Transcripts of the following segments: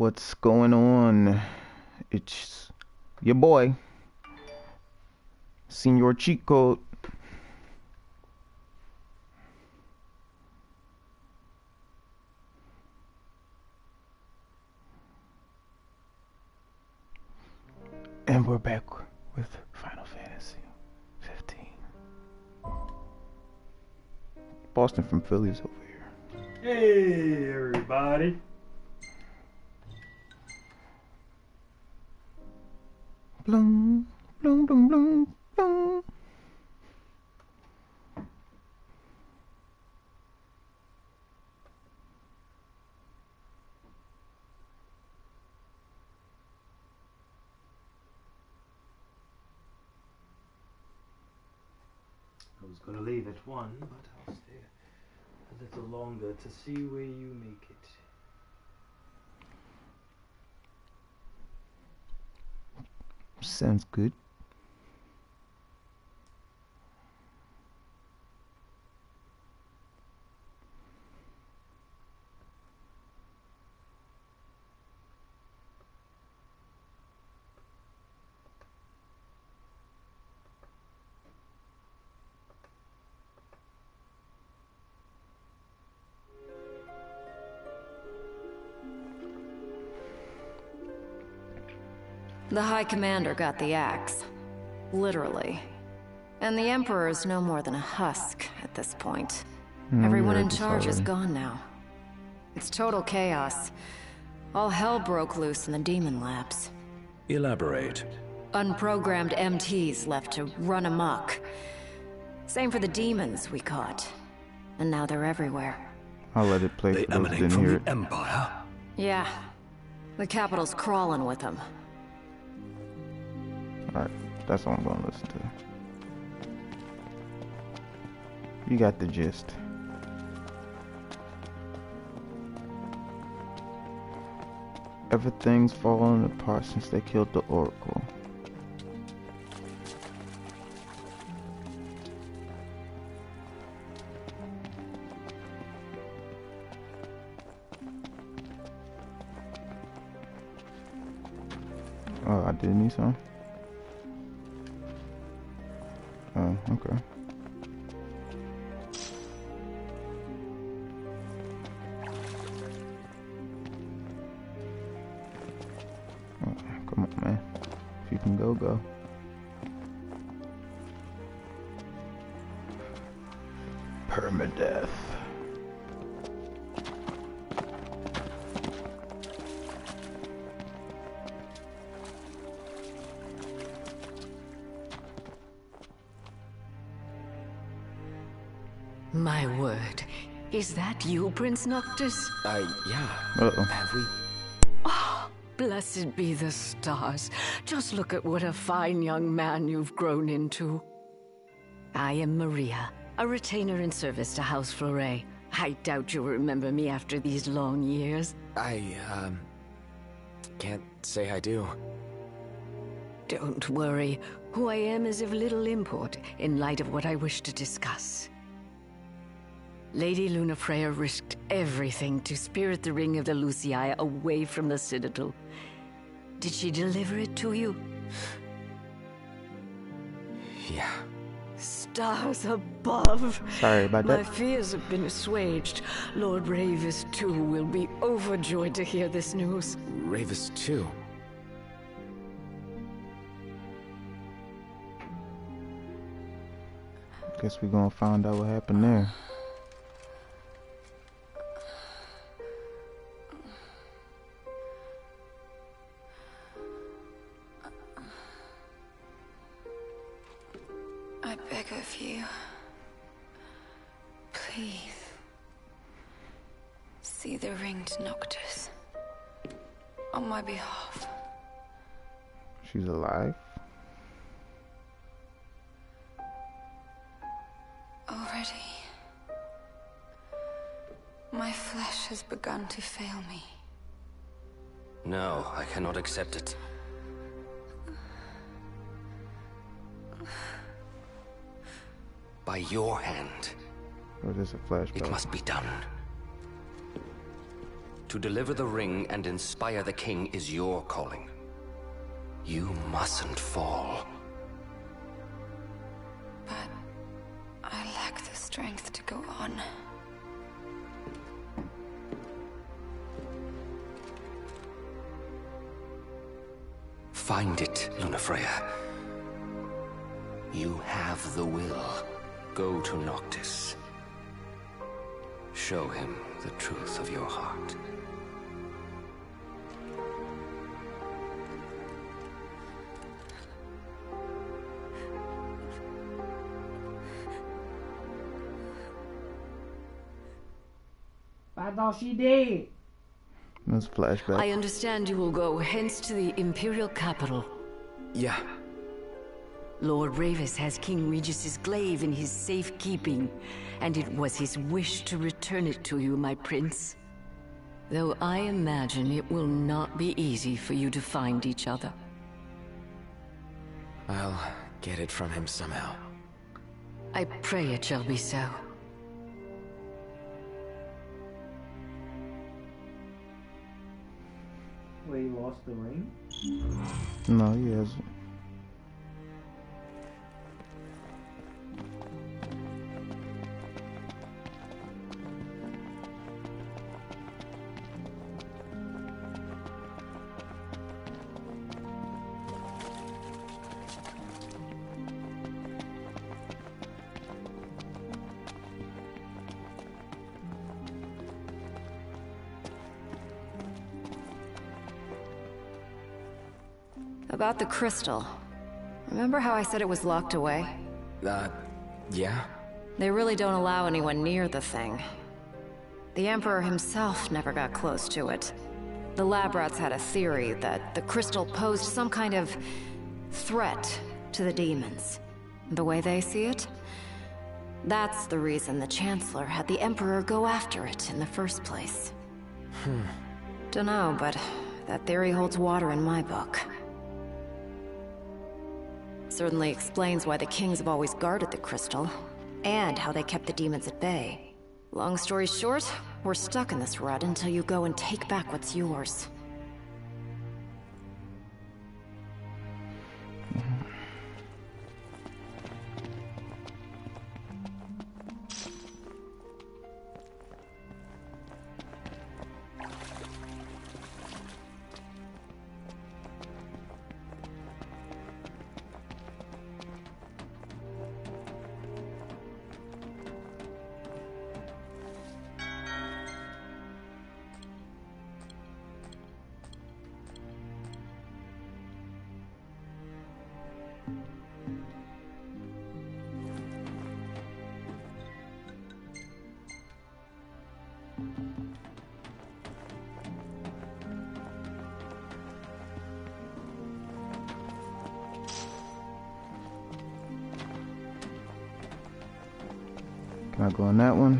What's going on? It's your boy, Senor Code. And we're back with Final Fantasy 15. Boston from Philly is over here. Hey, everybody. One, but I'll stay a little longer to see where you make it. Sounds good. The High Commander got the axe. Literally. And the Emperor is no more than a husk at this point. Mm, Everyone in heard this charge is gone now. It's total chaos. All hell broke loose in the Demon Labs. Elaborate. Unprogrammed MTs left to run amok. Same for the demons we caught. And now they're everywhere. I'll let it play They for those who emanate from hear the it. Empire. Yeah. The capital's crawling with them. Alright, that's what I'm gonna listen to. You got the gist. Everything's falling apart since they killed the Oracle. Oh, I did need some. Okay. Prince Noctis? Uh, yeah. Uh-oh. Have we? Oh, Blessed be the stars. Just look at what a fine young man you've grown into. I am Maria, a retainer in service to House Fleuret. I doubt you'll remember me after these long years. I, um. Can't say I do. Don't worry. Who I am is of little import in light of what I wish to discuss. Lady Lunafreya risked everything to spirit the ring of the Lucii away from the Citadel. Did she deliver it to you? Yeah. Stars above! Sorry about My that. fears have been assuaged. Lord Ravus, too, will be overjoyed to hear this news. Ravus, too. Guess we're gonna find out what happened there. The ringed Noctis. On my behalf. She's alive. Already. My flesh has begun to fail me. No, I cannot accept it. By your hand, Or is this a it must be done. To deliver the ring and inspire the king is your calling. You mustn't fall. But I lack the strength to go on. Find it, Lunafreya. You have the will. Go to Noctis. Show him the truth of your heart. I thought she dead. That's a flashback. I understand you will go hence to the Imperial capital. Yeah. Lord Ravus has King Regis's glaive in his safekeeping, and it was his wish to return it to you, my prince. Though I imagine it will not be easy for you to find each other. I'll get it from him somehow. I pray it shall be so. He lost the ring? No, he hasn't. About the crystal. Remember how I said it was locked away? Uh, yeah? They really don't allow anyone near the thing. The Emperor himself never got close to it. The lab rats had a theory that the crystal posed some kind of threat to the demons. The way they see it? That's the reason the Chancellor had the Emperor go after it in the first place. Hmm. Dunno, but that theory holds water in my book. Certainly explains why the kings have always guarded the crystal, and how they kept the demons at bay. Long story short, we're stuck in this rut until you go and take back what's yours. That one?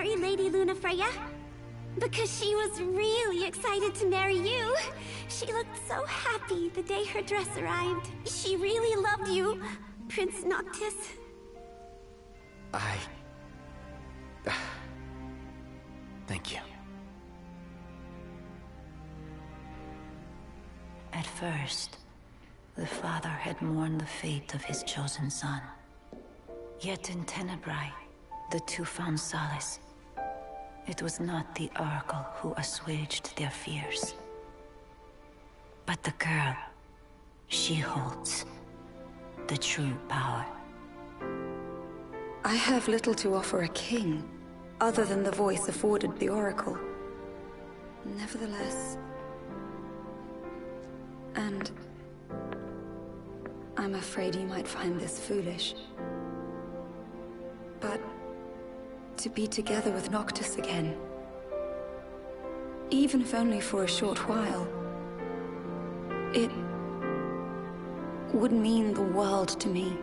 Marry Lady Lunafreya? Because she was really excited to marry you. She looked so happy the day her dress arrived. She really loved you, Prince Noctis. I... Uh, thank you. At first, the father had mourned the fate of his chosen son. Yet in Tenebrae, the two found solace. It was not the Oracle who assuaged their fears. But the girl, she holds the true power. I have little to offer a king, other than the voice afforded the Oracle. Nevertheless... And... I'm afraid you might find this foolish. But... To be together with Noctis again... Even if only for a short while... It... would mean the world to me.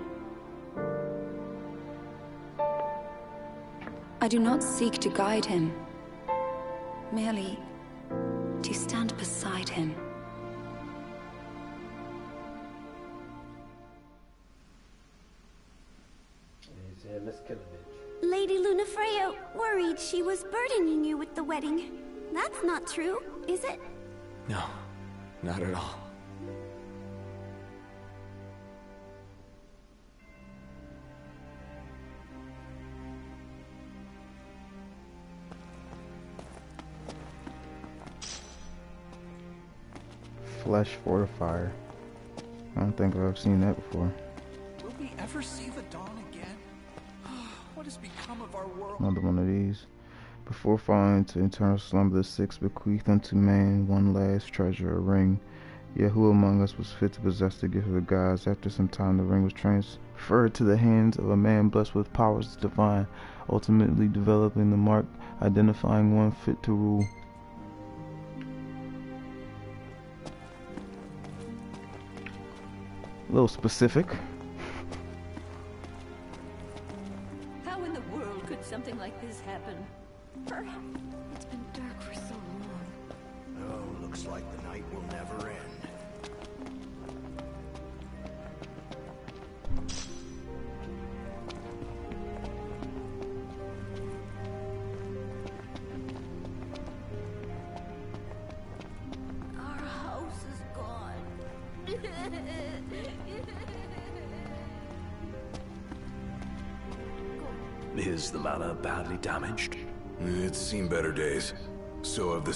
I do not seek to guide him. Merely to stand beside him. Worried she was burdening you with the wedding. That's not true, is it? No, not at all. Flesh fortifier. I don't think I've ever seen that before. Will we ever see the dawn again? What has become of our world? Another one of these. Before falling into eternal slumber, the six bequeathed unto man one last treasure, a ring. Yet who among us was fit to possess the gift of the gods? After some time, the ring was transferred to the hands of a man blessed with powers divine, ultimately developing the mark, identifying one fit to rule. A little specific.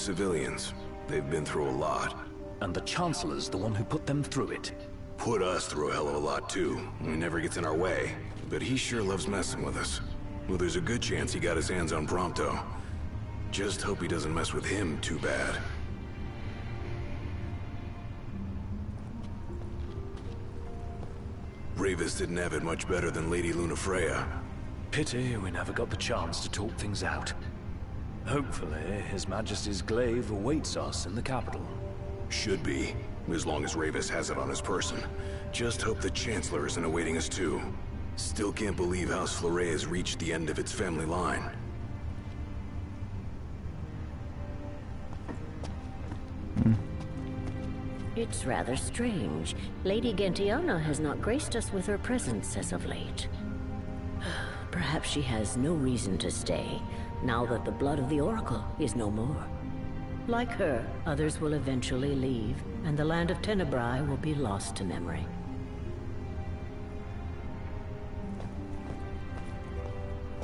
Civilians. They've been through a lot. And the Chancellor's the one who put them through it. Put us through a hell of a lot too. He never gets in our way. But he sure loves messing with us. Well, there's a good chance he got his hands on Prompto. Just hope he doesn't mess with him too bad. Ravus didn't have it much better than Lady Lunafreya. Pity we never got the chance to talk things out. Hopefully, His Majesty's glaive awaits us in the capital. Should be, as long as Ravus has it on his person. Just hope the Chancellor isn't awaiting us too. Still can't believe House Fleuret has reached the end of its family line. Hmm. It's rather strange. Lady Gentiana has not graced us with her presence as of late. Perhaps she has no reason to stay, now that the blood of the Oracle is no more. Like her, others will eventually leave, and the land of Tenebrae will be lost to memory.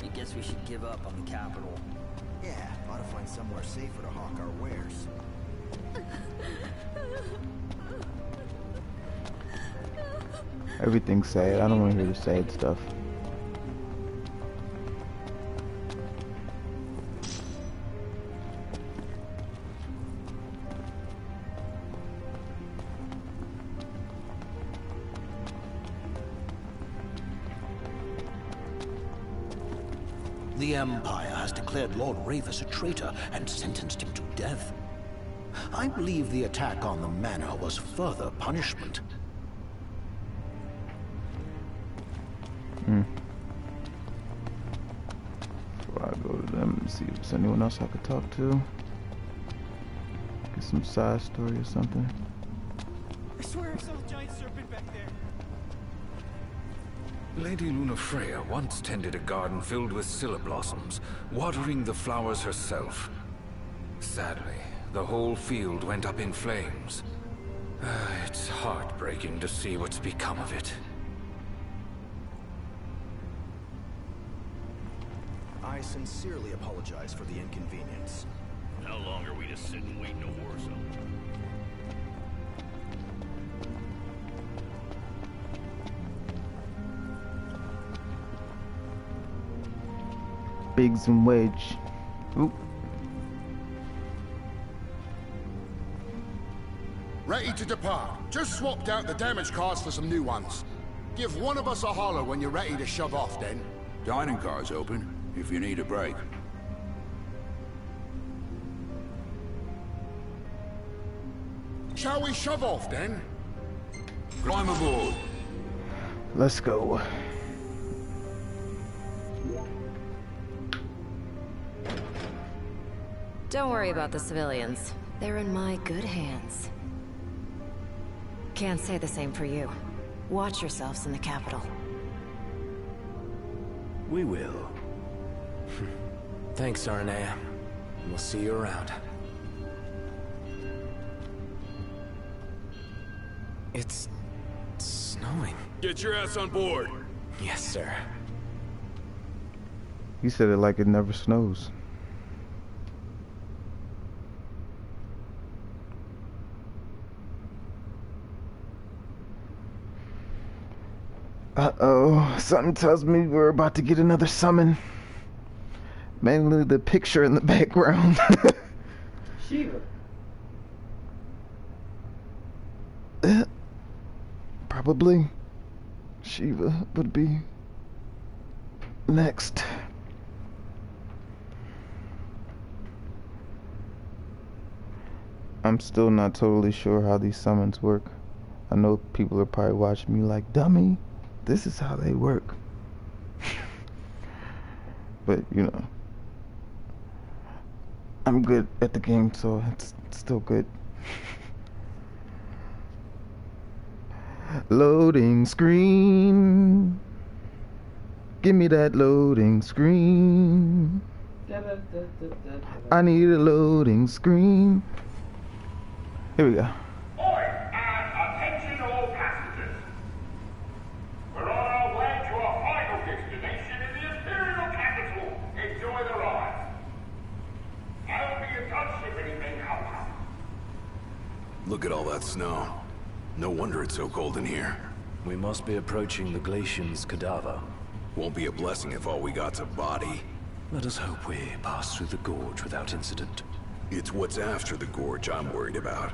I guess we should give up on the capital. Yeah, ought to find somewhere safer to hawk our wares. Everything's sad. I don't want to hear the sad stuff. The Empire has declared Lord Ravus a traitor and sentenced him to death. I believe the attack on the manor was further punishment. Hmm. Before I go to them and see if there's anyone else I could talk to. Get some side story or something. I swear I saw a giant serpent back there. Lady Lunafreya once tended a garden filled with scilla blossoms, watering the flowers herself. Sadly, the whole field went up in flames. Ah, it's heartbreaking to see what's become of it. I sincerely apologize for the inconvenience. How long are we to sit and wait to war zone? Biggs and Wedge. Oop. Ready to depart. Just swapped out the damage cards for some new ones. Give one of us a holler when you're ready to shove off, then. Dining car's open, if you need a break. Shall we shove off, then? Climb aboard. Let's go. Don't worry about the civilians. They're in my good hands. Can't say the same for you. Watch yourselves in the capital. We will. Thanks, Aranea. We'll see you around. It's... snowing. Get your ass on board. Yes, sir. He said it like it never snows. Something tells me we're about to get another summon. Mainly the picture in the background. Shiva. Eh, Probably Shiva would be next. I'm still not totally sure how these summons work. I know people are probably watching me like, dummy, this is how they work. but, you know, I'm good at the game, so it's still good. Loading screen. Give me that loading screen. I need a loading screen. Here we go. Attention all passengers. We're on our way to our final destination in the Imperial capital. Enjoy the ride. I'll be in touch if anything comes up. Look at all that snow. No wonder it's so cold in here. We must be approaching the Glacian's cadaver. Won't be a blessing if all we got's a body. Let us hope we pass through the gorge without incident. It's what's after the gorge I'm worried about.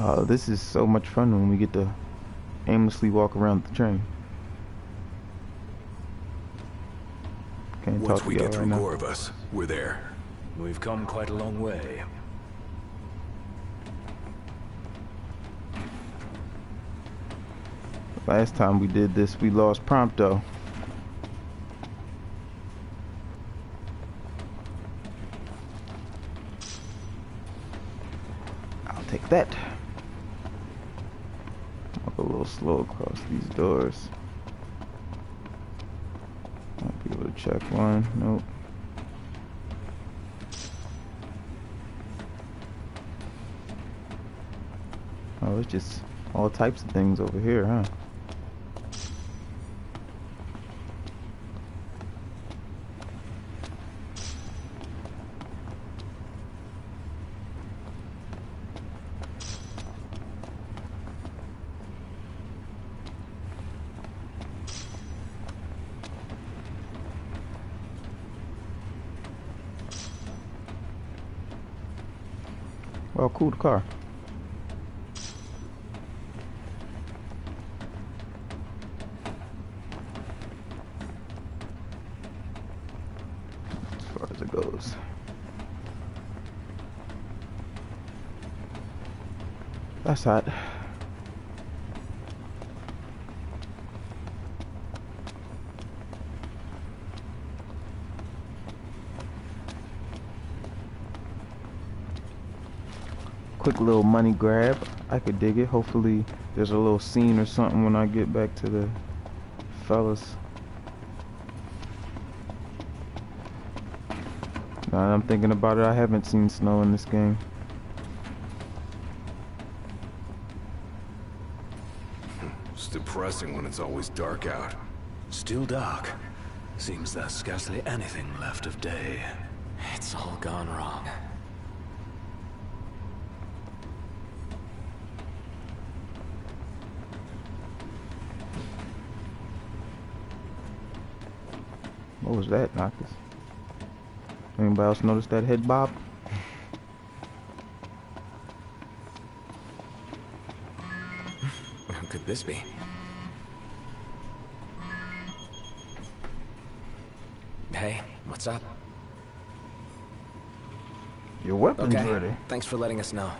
Oh, this is so much fun when we get to aimlessly walk around the train. Can't Once talk we y'all get through right now. Gorvus, we're there. We've come quite a long way. Last time we did this, we lost Prompto. I'll take that. Walk a little slow across these doors. Might be able to check one. Nope. Oh, it's just all types of things over here, huh? Well, cool the car. As far as it goes. That's hot. Quick little money grab. I could dig it. Hopefully there's a little scene or something when I get back to the fellas. Now that I'm thinking about it, I haven't seen snow in this game. It's depressing when it's always dark out. Still dark. Seems there's scarcely anything left of day. It's all gone wrong. What was that, Noctis? Anybody else notice that head bob? Who could this be? Hey, what's up? Your weapon's okay. ready. Thanks for letting us know.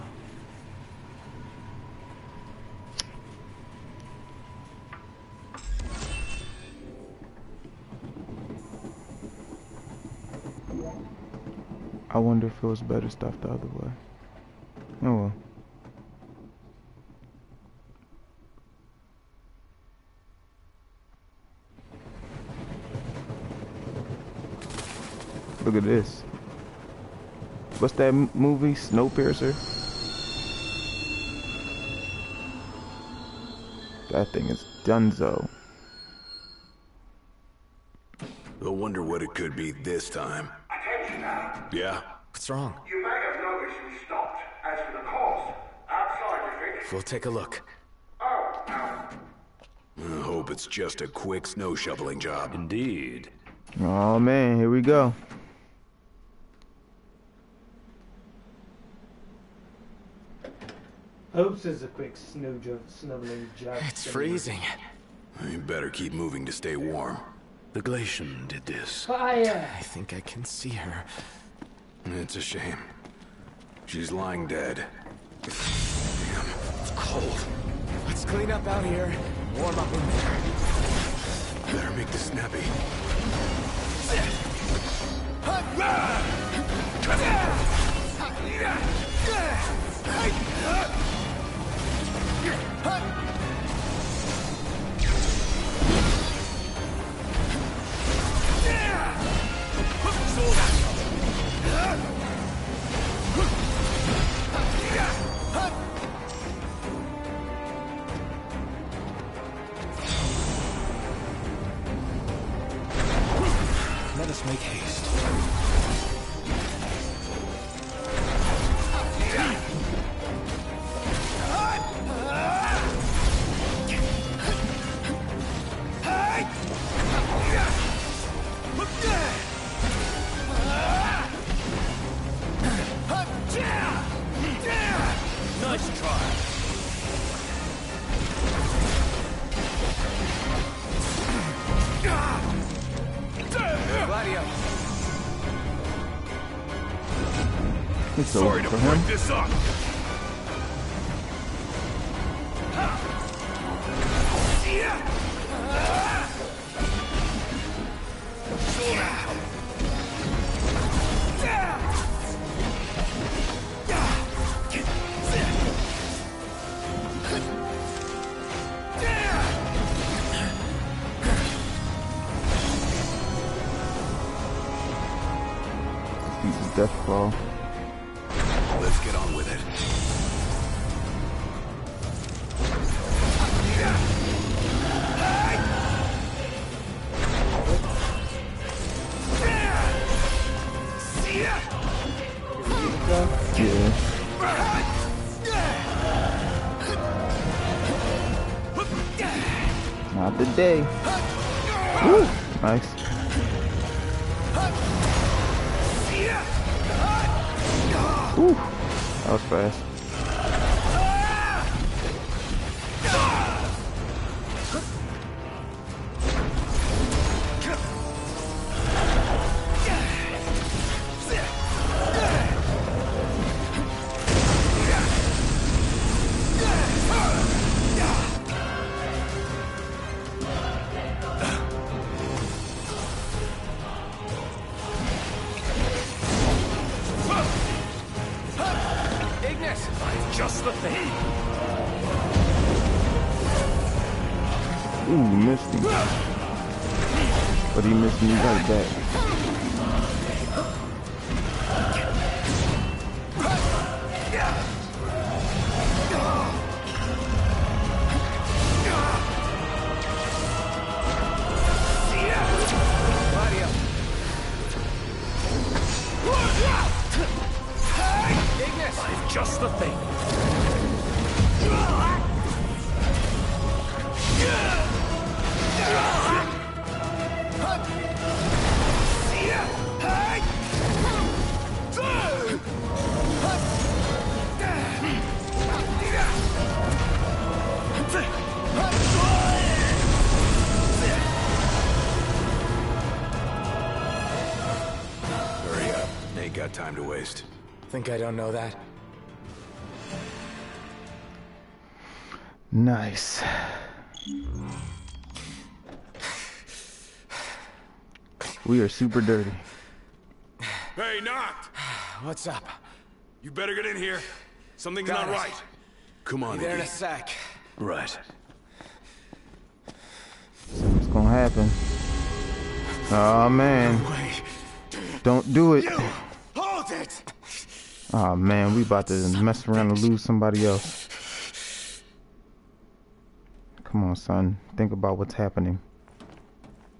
I wonder if it was better stuff the other way. Oh well. Look at this. What's that movie? Snowpiercer? That thing is dunzo. I wonder what it could be this time. Attention. Yeah? What's wrong? You may have noticed we stopped. As for the cause, outside of it. We'll take a look. Oh, now, I hope it's just a quick snow shoveling job. Indeed. Oh man, here we go. Hopes is a quick snow jo- snubbling job. It's freezing. You better keep moving to stay warm. The Glacian did this. Fire! Uh, I think I can see her. It's a shame. She's lying dead. Damn, it's cold. Let's clean up out here. Warm up in there. Better make this snappy. Let his. Let's get on with it. Not the But he Think I don't know that? Nice. We are super dirty. Hey, Noct! What's up? You better get in here. Something's Got not it. right. Come on, Be there in a Iggy. sec. Right. What's gonna happen? Oh man. Don't do it. Hold it! Oh man, we about to mess around and lose somebody else. Come on, son. Think about what's happening.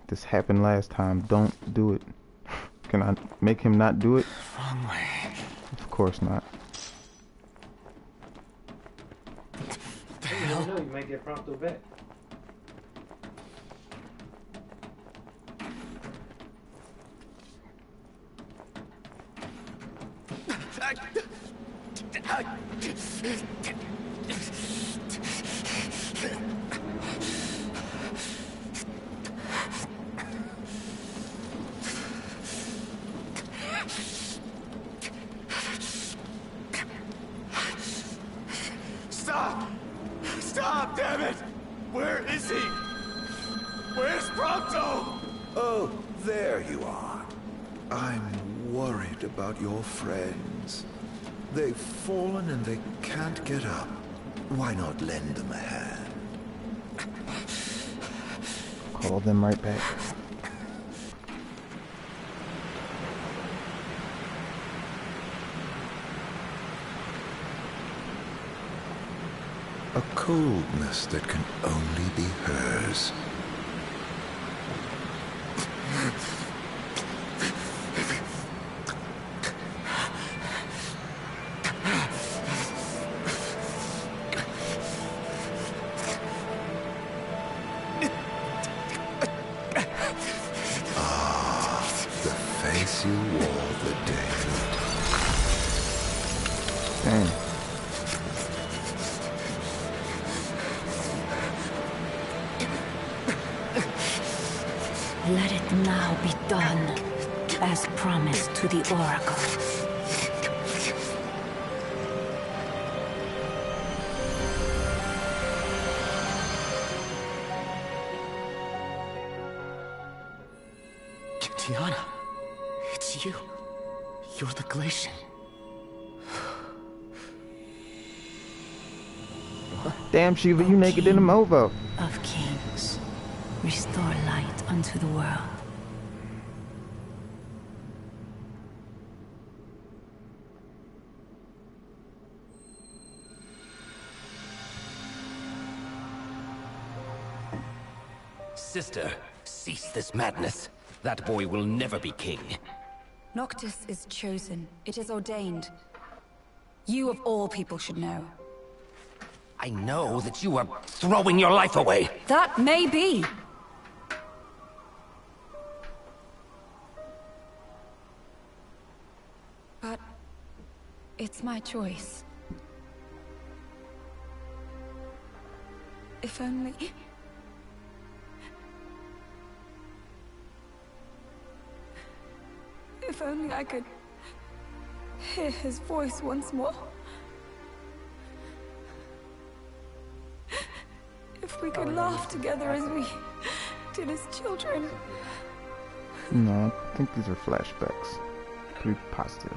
This happened last time. Don't do it. Can I make him not do it? Wrong way. Of course not. You never know, you might get Prompto back. Stop! Stop, damn it! Where is he? Where's Prompto? Oh, there you are. I'm worried about your friends. They've fallen and they can't get up. Why not lend them a hand? Call them right back. A coldness that can only be hers. Let it now be done, as promised to the Oracle. Shiva, you naked in a movo. Of kings, restore light unto the world. Sister, cease this madness. That boy will never be king. Noctis is chosen. It is ordained. You of all people should know. I know that you are throwing your life away. That may be. But it's my choice. If only... If only I could hear his voice once more. If we could laugh together as we did as children. No, I think these are flashbacks. Pretty positive.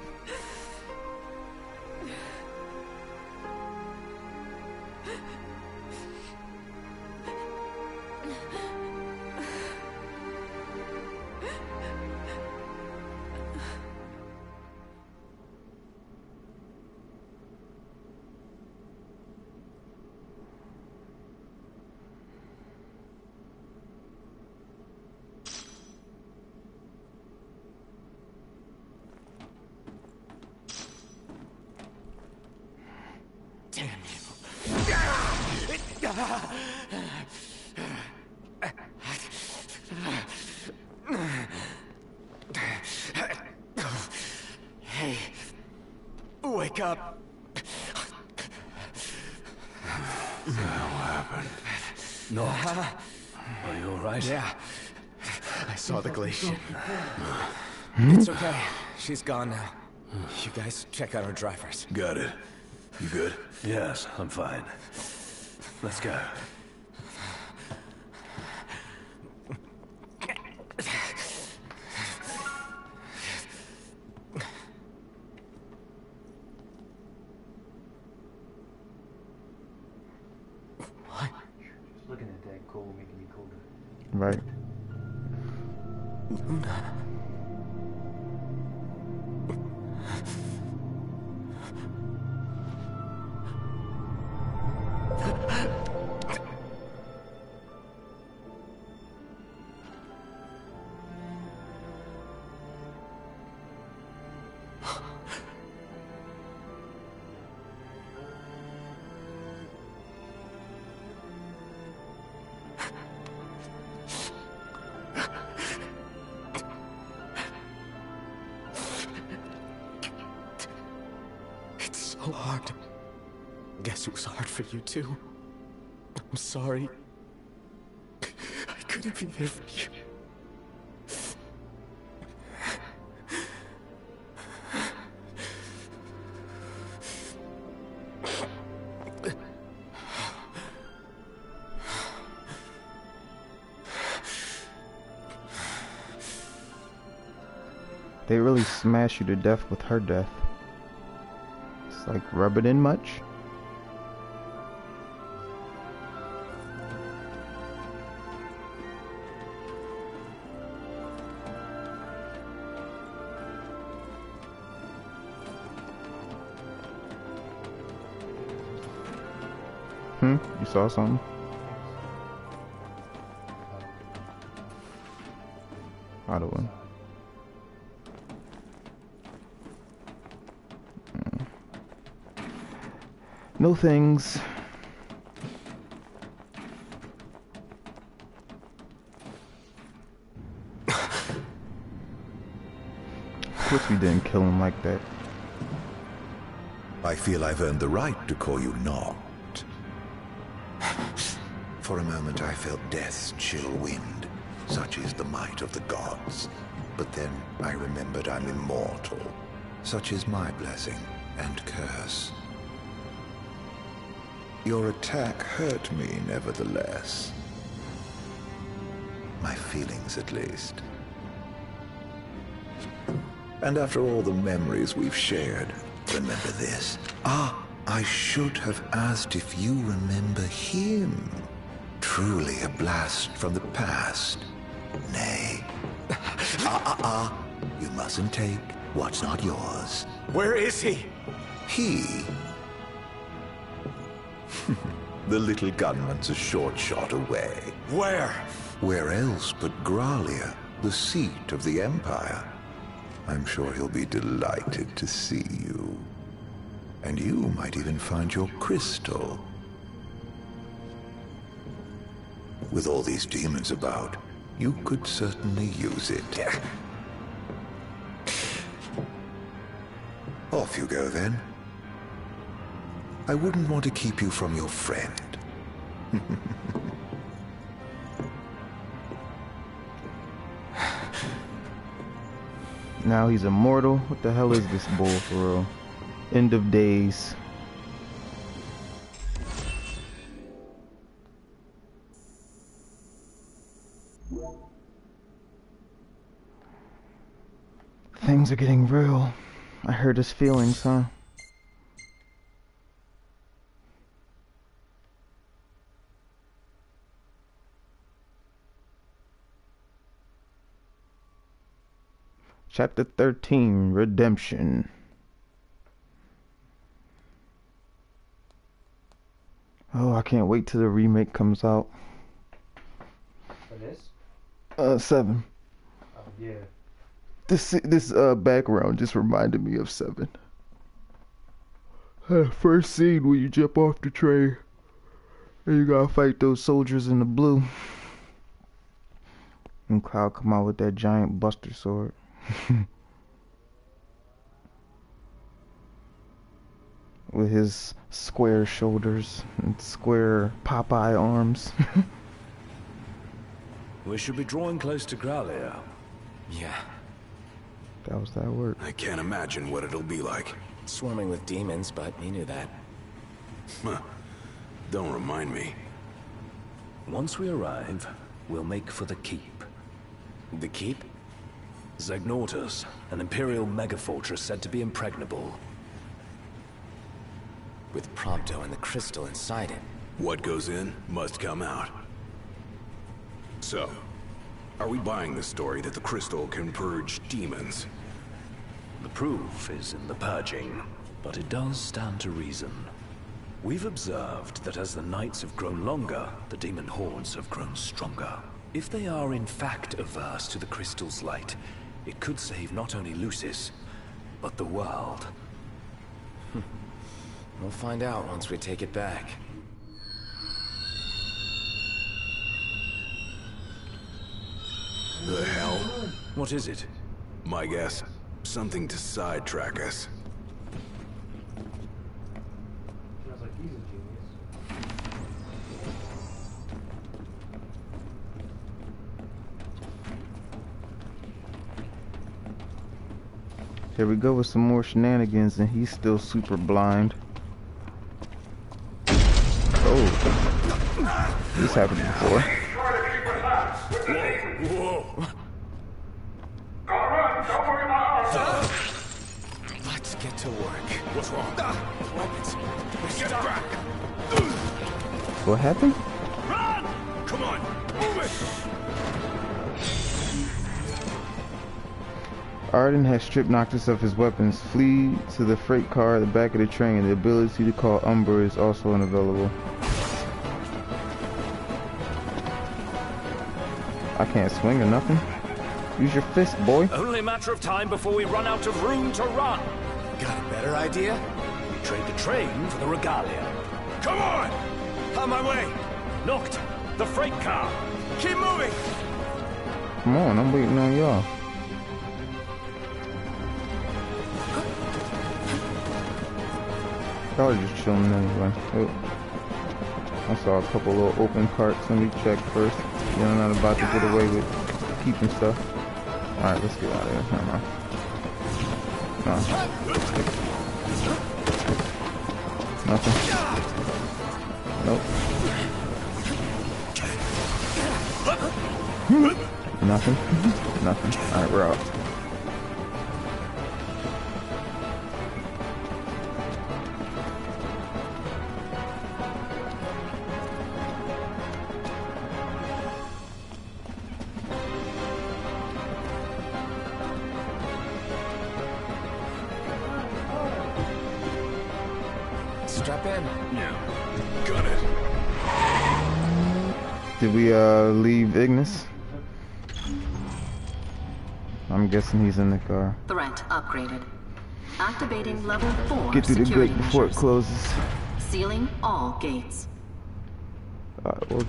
It's hmm? okay. She's gone now. You guys check out our drivers. Got it. You good? Yes, I'm fine. Let's go. Just looking at that coal making me colder. Right. It was hard for you too. I'm sorry. I couldn't be there for you. They really smash you to death with her death. It's like rub it in much. You saw something? Other one. Mm. No things. Of course we didn't kill him like that. I feel I've earned the right to call you Noct. For a moment I felt death's chill wind. Such is the might of the gods. But then I remembered I'm immortal. Such is my blessing and curse. Your attack hurt me, nevertheless. My feelings, at least. And after all the memories we've shared, remember this. Ah, I should have asked if you remember him. Truly a blast from the past. Nay. ah, ah, ah. You mustn't take what's not yours. Where is he? He? the little gunman's a short shot away. Where? Where else but Gralea, the seat of the Empire? I'm sure he'll be delighted to see you. And you might even find your crystal. With all these demons about, you could certainly use it. Off you go then. I wouldn't want to keep you from your friend. Now he's immortal. What the hell is this bull for real? End of days. Things are getting real. I hurt his feelings, huh? Chapter 13 Redemption. Oh, I can't wait till the remake comes out. For this? Uh, 7. Oh, yeah. This this uh background just reminded me of 7. Uh, first scene when you jump off the train and you gotta fight those soldiers in the blue. And Cloud come out with that giant buster sword. with his square shoulders and square Popeye arms. We should be drawing close to Gralea. Yeah. That was that work. I can't imagine what it'll be like. Swarming with demons, but he knew that. Huh. Don't remind me. Once we arrive, we'll make for the Keep. The Keep? Zegnautus, an Imperial megafortress said to be impregnable. With Prompto and the crystal inside it. What goes in must come out. So, are we buying the story that the crystal can purge demons? The proof is in the purging, but it does stand to reason. We've observed that as the nights have grown longer, the demon hordes have grown stronger. If they are in fact averse to the crystal's light, it could save not only Lucis, but the world. we'll find out once we take it back. The hell? What is it? My guess, something to sidetrack us. Sounds like he's a genius. Here we go with some more shenanigans, and he's still super blind. Oh. This happened before. What happened? Run! Come on, move it! Ardyn has stripped Noctis of his weapons. Flee to the freight car at the back of the train. The ability to call Umbra is also unavailable. I can't swing or nothing. Use your fist, boy. Only a matter of time before we run out of room to run. Got a better idea? Trade the train for the regalia. Come on! On my way! Noct! the freight car! Keep moving! Come on, I'm waiting on y'all. Y'all are just chilling anyway. Oh. I saw a couple little open carts. Let me check first. I'm not about to get away with keeping stuff. Alright, let's get out of here. Never mind. No. Nothing. Nope. Nothing. Nothing. Alright, we're out. Uh leave Ignis? I'm guessing he's in the car. Threat upgraded. Activating level 4 Get through the security gate before it closes. Sealing all gates. Uh, well,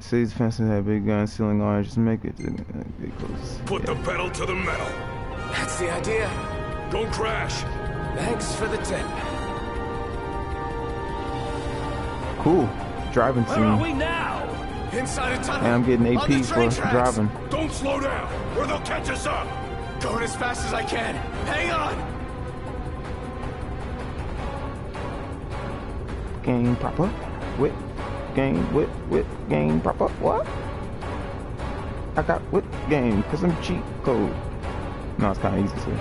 City's fencing that big gun sealing orange. Just make it. uh, Get close. Put the pedal to the metal. That's the idea. Don't crash. Thanks for the tip. Cool. Driving Where are we now? Inside a tunnel. And I'm getting AP for tracks. driving. Don't slow down, or they'll catch us up. Going as fast as I can. Hang on. Game proper. Whip. Game whip. Whip. Game proper. What? I got whip game because I'm cheat code. No, it's kind of easy to.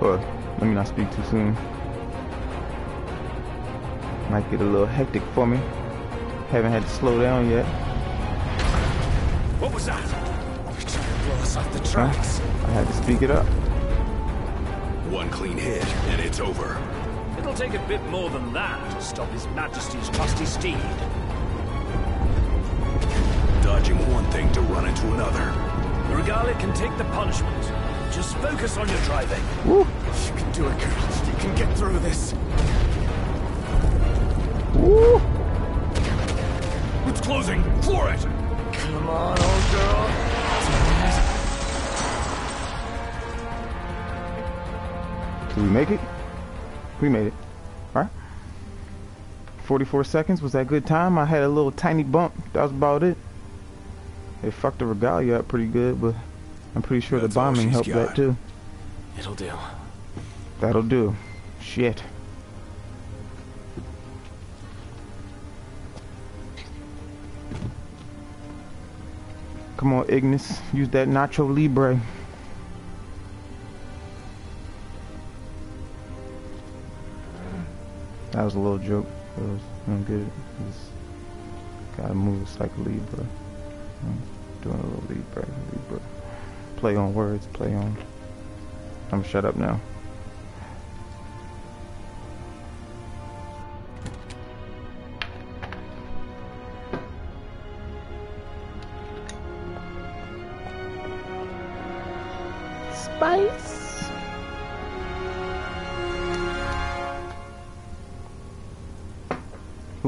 But let me not speak too soon. Might get a little hectic for me. Haven't had to slow down yet. What was that? They're trying to blow us off the Huh? tracks. I had to speak it up. One clean hit, and it's over. It'll take a bit more than that to stop His Majesty's trusty steed. Dodging one thing to run into another. The regalia can take the punishment. Just focus on your driving. Woo! You can do it, girl. You can get through this. Woo! It's closing. Floor it. Come on, old girl. Did we make it? We made it. Alright. 44 seconds. Was that good time? I had a little tiny bump. That was about it. It fucked the regalia up pretty good, but I'm pretty sure That's the bombing helped got. that too. It'll do. That'll do. Shit. Come on, Ignis. Use that Nacho Libre. That was a little joke. It was I'm good. Just gotta move it's like Libra. I'm doing a little Libra, Libra. Play on words, play on. I'm shut up now.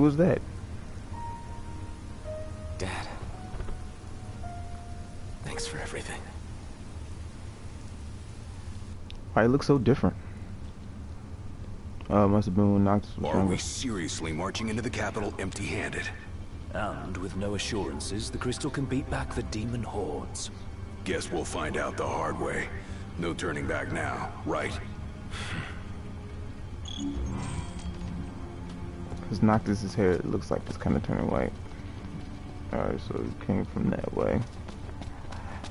Was that? Dad. Thanks for everything. Why it looks so different? Uh, must have been when Noctis was Are we seriously marching into the capital empty-handed? And with no assurances, the crystal can beat back the demon hordes. Guess we'll find out the hard way. No turning back now, right? Because Noctis's hair it looks like it's kind of turning white. Alright, so it came from that way.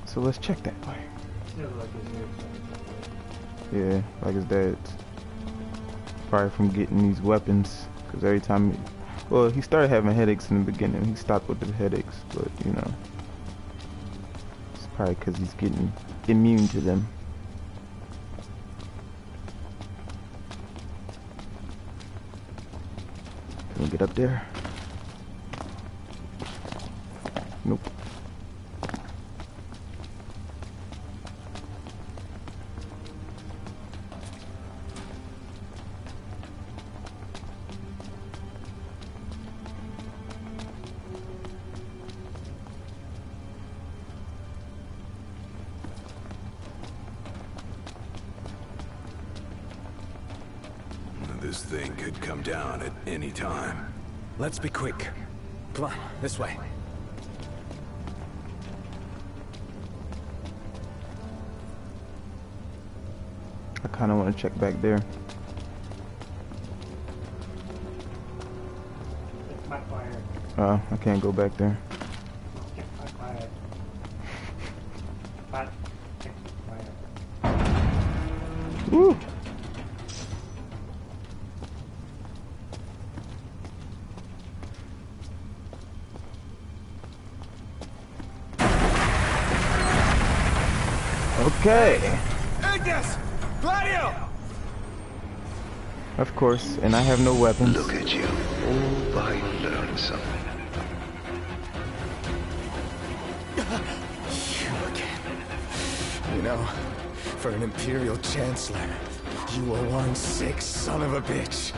So let's check that way. Yeah, like his dad's. Probably from getting these weapons. Because every time he... Well, he started having headaches in the beginning. He stopped with the headaches, but, you know. It's probably because he's getting immune to them. We get up there? Nope. Let's be quick. Come on, this way. I kind of want to check back there. Uh, I can't go back there. Course, and I have no weapons. Look at you. Oh, I learned something. You again. You know, for an Imperial Chancellor, you are one sick son of a bitch.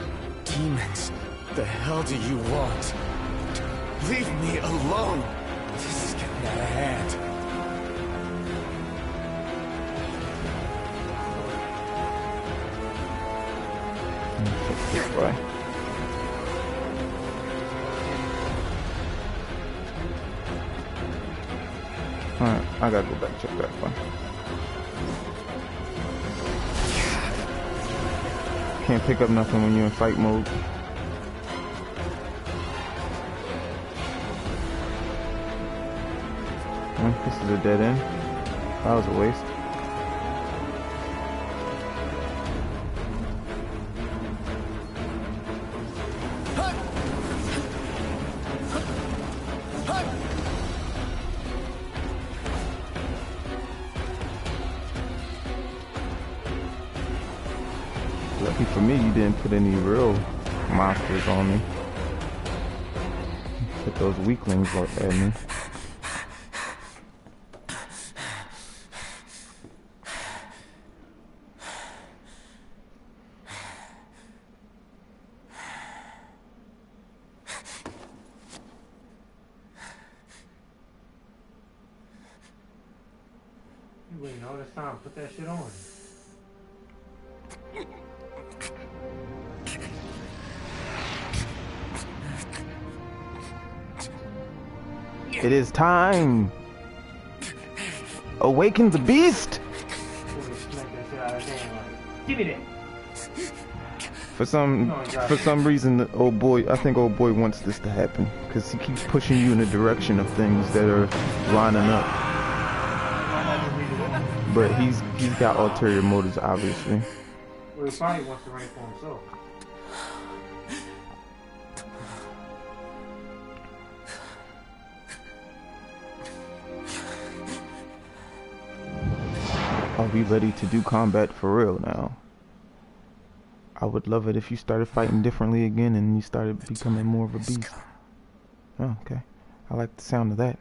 Demons, the hell do you want? Leave me alone! Gotta go back check that one. Can't pick up nothing when you're in fight mode. this is a dead end. That was a waste. Weaklings at me. All this time, put that shit on. It is time. Awaken the beast! Give me that. For some oh for some reason, old boy, I think old boy wants this to happen because he keeps pushing you in the direction of things that are lining up. But he's he's got ulterior motives, obviously. Well, he probably wants to run it for himself. Are we ready to do combat for real now? I would love it if you started fighting differently again and you started becoming more of a beast. Oh, okay. I like the sound of that.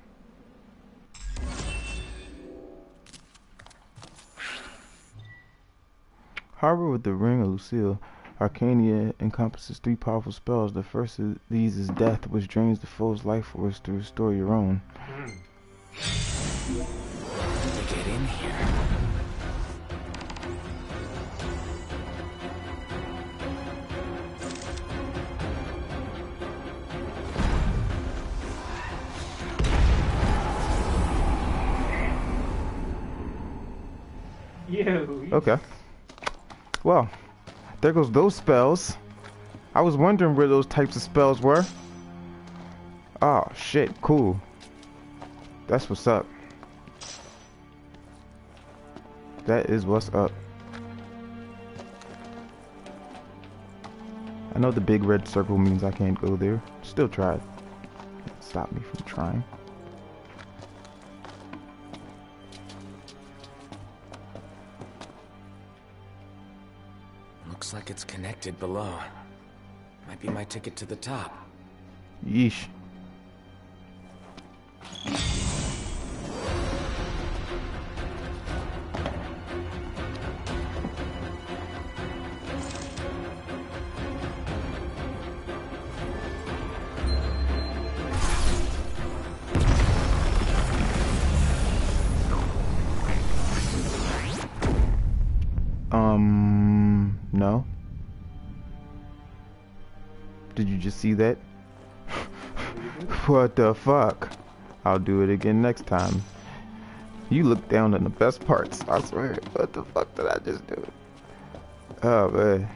Harbor with the Ring of Lucii. Arcana encompasses three powerful spells. The first of these is Death, which drains the foe's life force to restore your own. Hmm. Get in here. Okay. Well, there goes those spells. I was wondering where those types of spells were. Oh, shit, cool. That's what's up. That is what's up. I know the big red circle means I can't go there. Still try it. Stop me from trying. Looks like it's connected below. Might be my ticket to the top. Yeesh. See that? what the fuck? I'll do it again next time. You look down on the best parts, I swear. What the fuck did I just do? Oh man.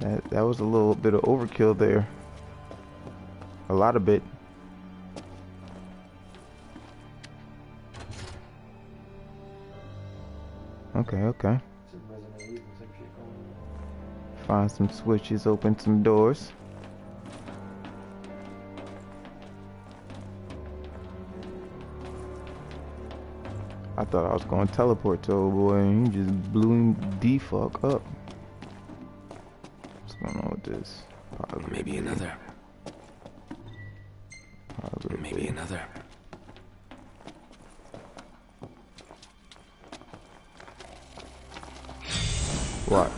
That that was a little bit of overkill there. A lot of bit. Okay, okay. Find some switches, open some doors. I thought I was going to teleport to old boy and he just blew him the fuck up. What's going on with this? Probably Maybe another. Probably Maybe another. Watch.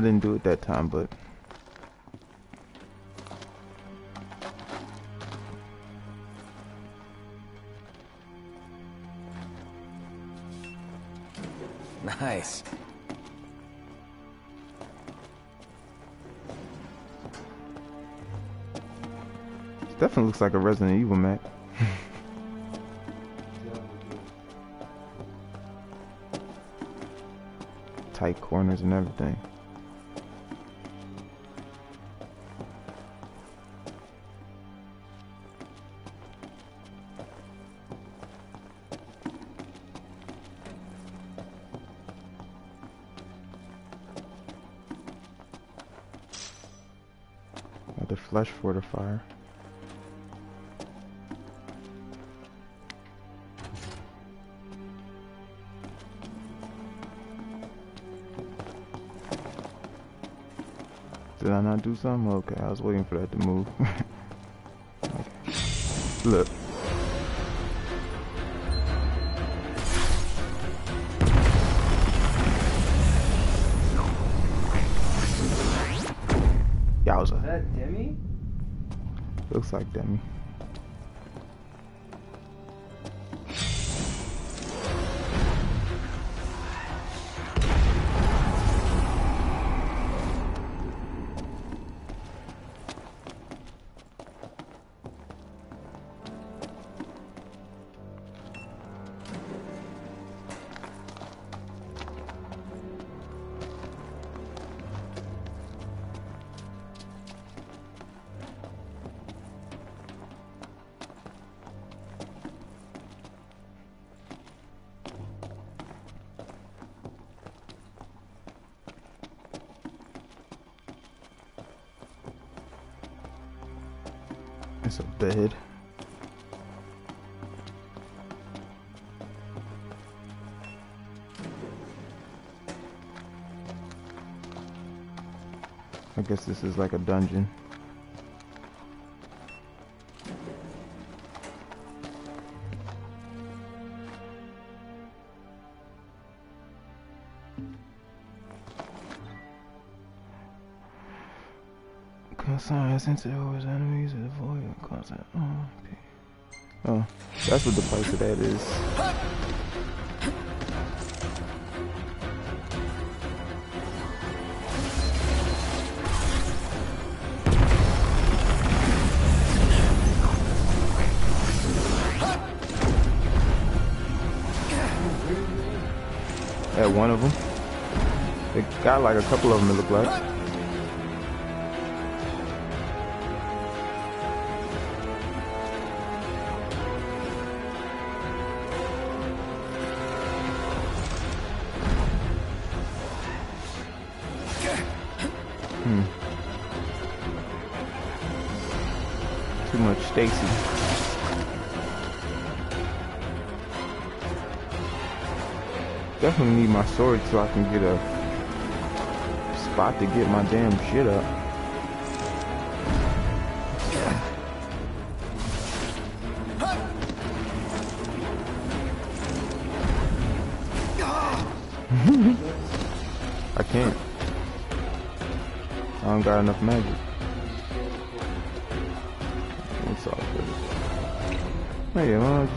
I didn't do it that time, but Nice. it definitely looks like a Resident Evil map. Tight corners and everything. Did I not do something? Okay, I was waiting for that to move. Okay. Look. Looks like Demi. Bed. I guess this is like a dungeon. Since it was enemies of the void concept. Oh, oh, that's what the price of that is. At one of them. They got like a couple of them, it look like. My sword so I can get a spot to get my damn shit up. I can't. I don't got enough magic. It's all good. Hey, why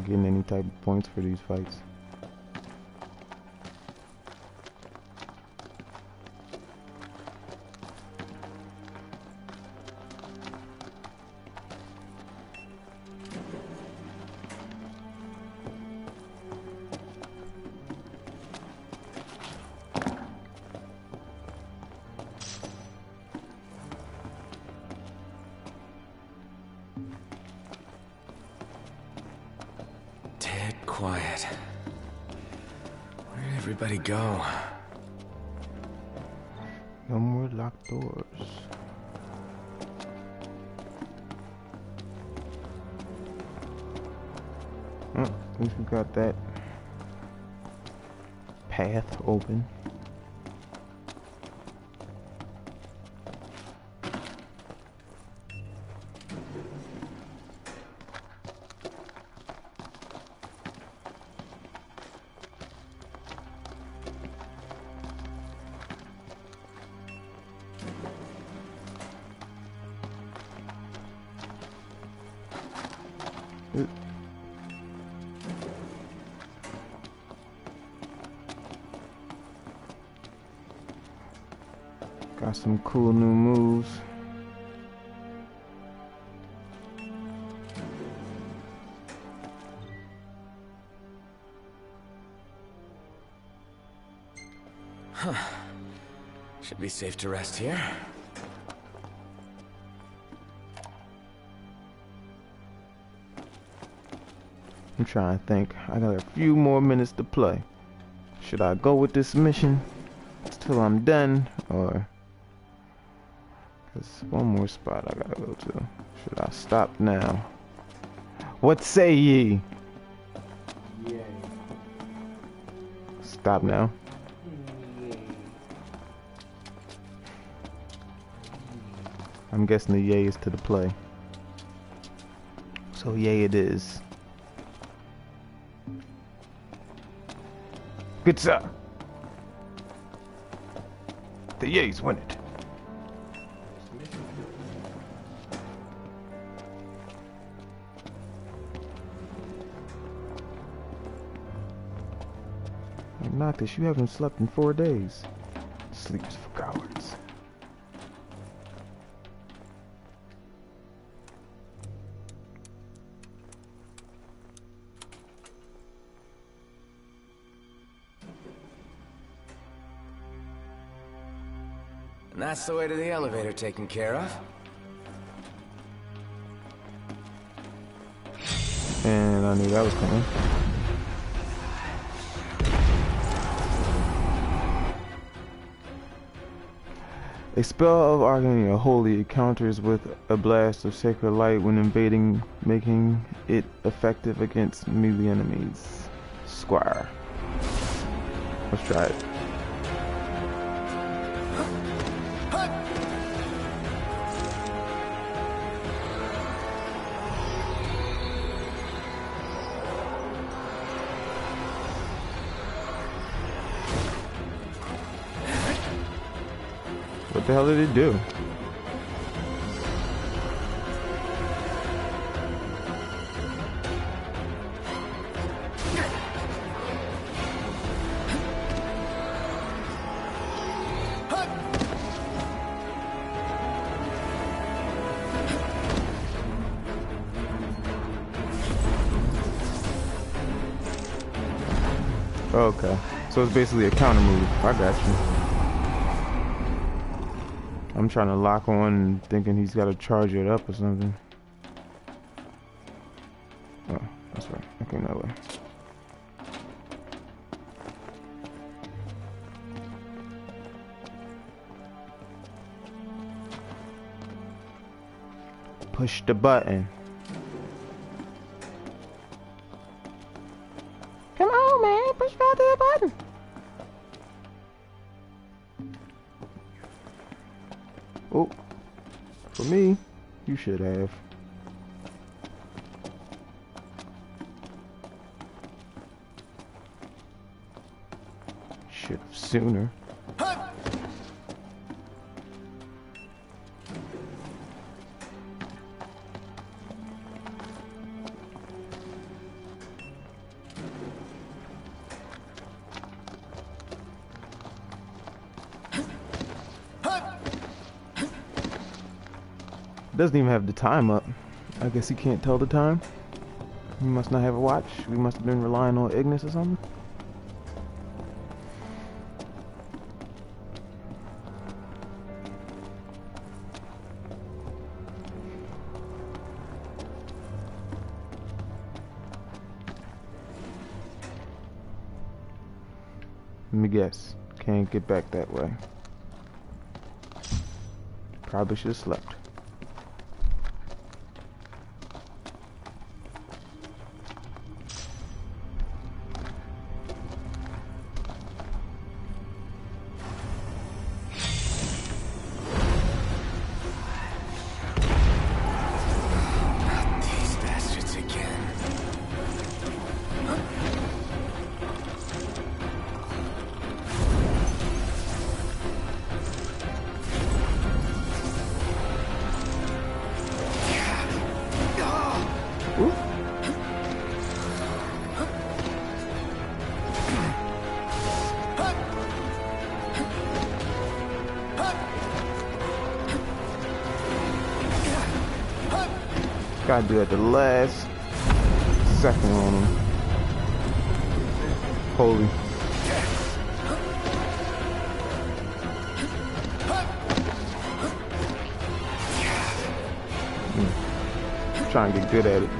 getting any type of points for these fights. Safe to rest here. I'm trying to think. I got a few more minutes to play. Should I go with this mission till I'm done, or there's one more spot I gotta go to. Should I stop now? What say ye? Yay. Stop now. I'm guessing the yay is to the play. So yay it is. Good sir. The yays win it. Noctis, you haven't slept in four days. Sleeps for cowards. The way to the elevator taken care of. And I knew that was coming. A spell of Arcana Holy encounters with a blast of sacred light when invading, making it effective against melee enemies. Squire. Let's try it. The hell did it do? Okay, so it's basically a counter move. I got you. I'm trying to lock on thinking he's got to charge it up or something. Oh, that's right. I came that way. Push the button. Doesn't even have the time up. I guess he can't tell the time. He must not have a watch. We must have been relying on Ignis or something. Let me guess. Can't get back that way. Probably should have slept. Do at the last second on him. Holy. Hmm. Trying to get good at it.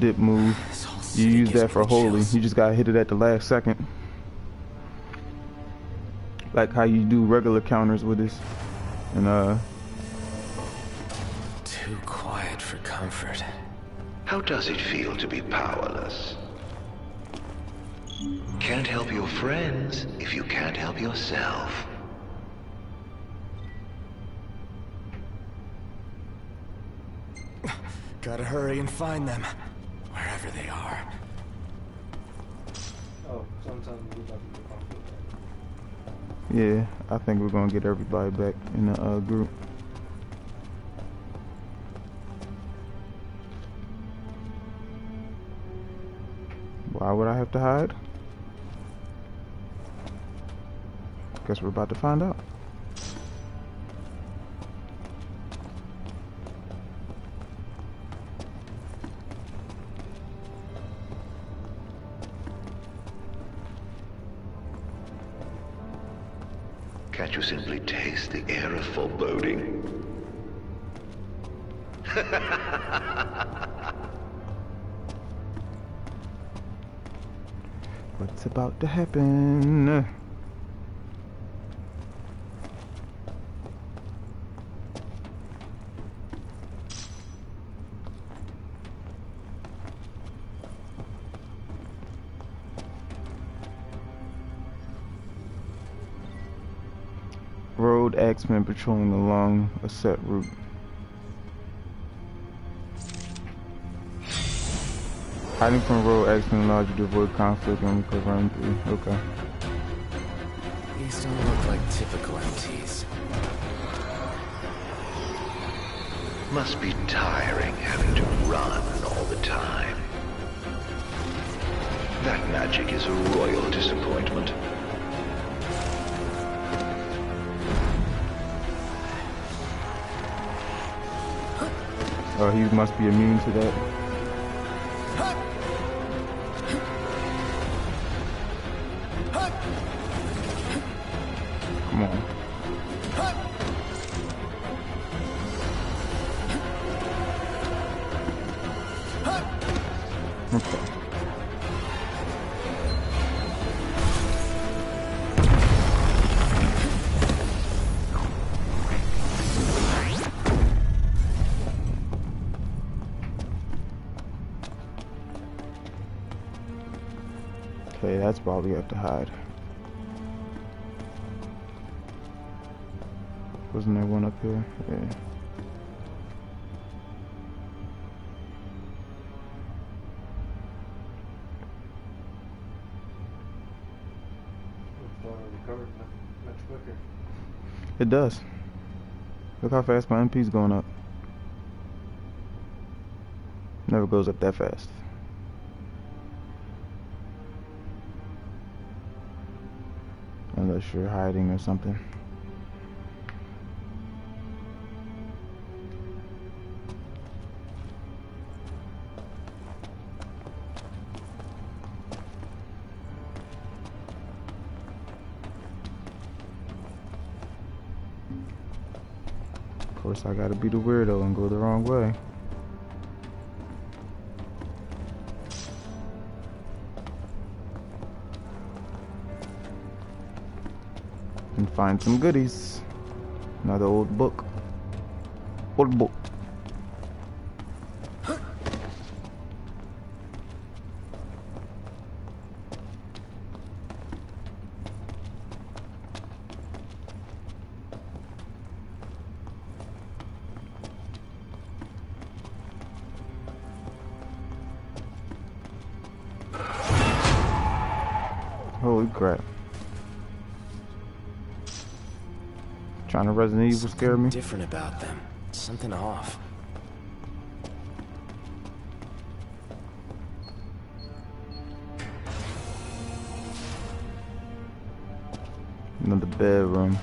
Dip move. You use that for holy. You just gotta hit it at the last second. Like how you do regular counters with this. And uh Too quiet for comfort. How does it feel to be powerless? Can't help your friends if you can't help yourself. Gotta hurry and find them. Yeah, I think we're gonna get everybody back in the uh, group. Why would I have to hide? Guess we're about to find out. Can't you simply taste the air of foreboding? What's about to happen? Road patrolling along a set route. Hiding from road Axemen allows you to avoid conflict and recover MP. Okay. These don't look like typical MTs. Must be tiring having to run all the time. That magic is a royal disappointment. Oh, he must be immune to that. To hide. Wasn't there one up here? Yeah. recovered much quicker. It does. Look how fast my MP's going up. Never goes up that fast. You're hiding or something. Of course, I gotta be the weirdo and go the wrong way. Find some goodies. Another old book. Old book. Resident Evil scare me? different about them. Something off. Another bedroom.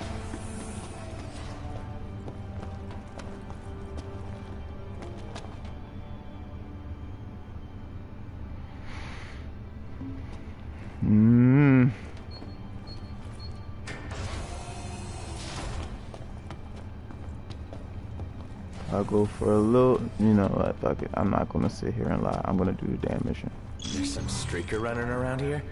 Go for a little, you know what, fuck it. I'm not gonna sit here and lie. I'm gonna do the damn mission. There's some streaker running around here?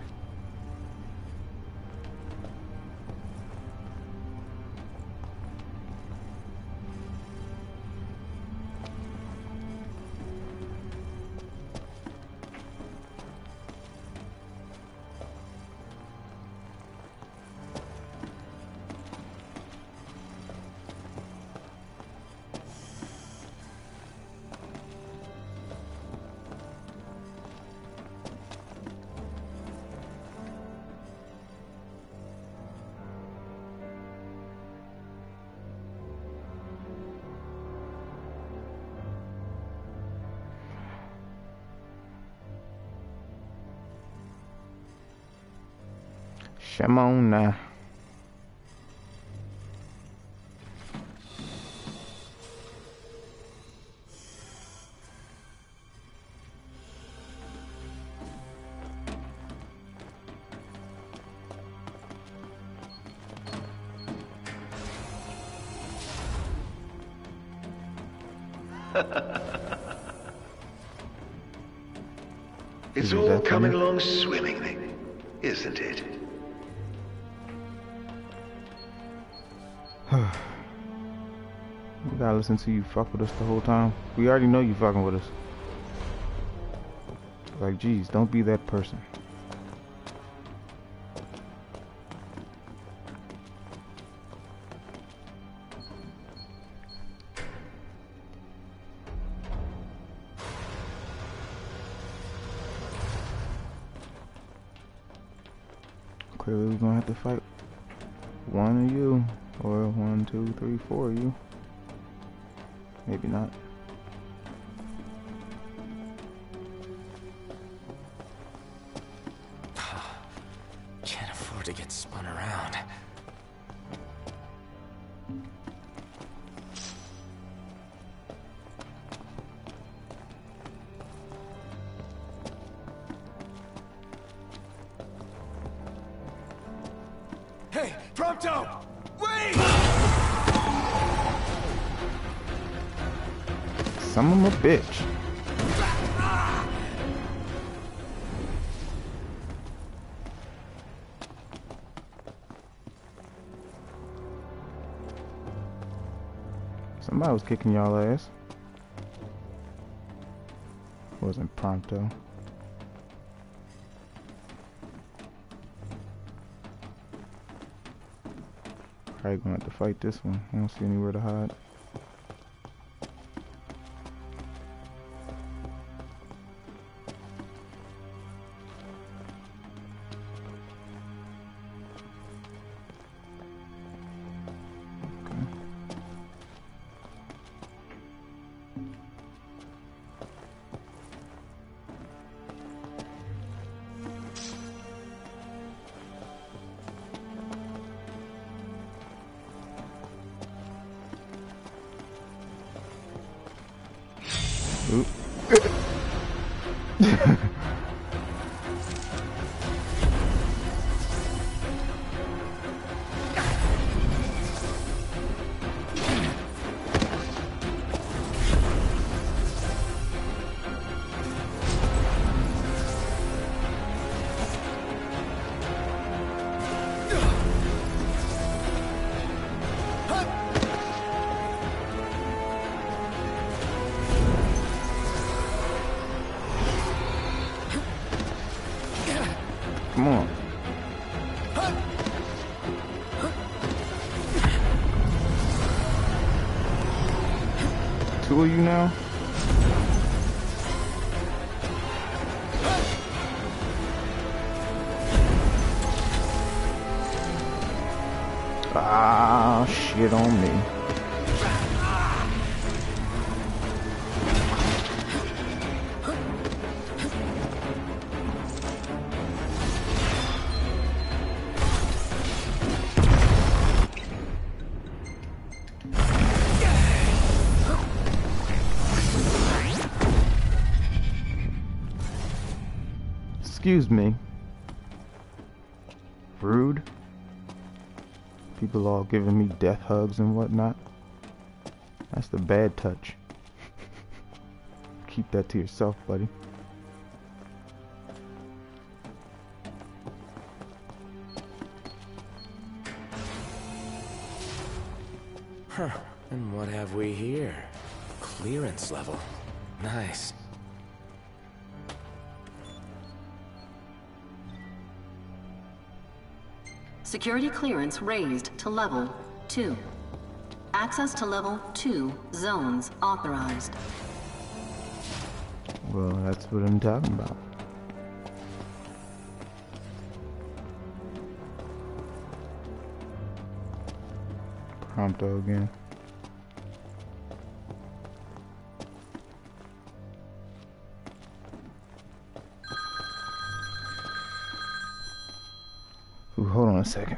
All that coming along swimmingly, isn't it? We gotta listen to you fuck with us the whole time. We already know you fucking with us. Like, geez, don't be that person. Was kicking y'all ass. Wasn't Prompto. Probably gonna have to fight this one. I don't see anywhere to hide. Of you now? Excuse me. Rude. People all giving me death hugs and whatnot. That's the bad touch. Keep that to yourself, buddy. Security clearance raised to level 2. Access to level 2 zones authorized. Well, that's what I'm talking about. Prompto again. Ooh, hold on a second.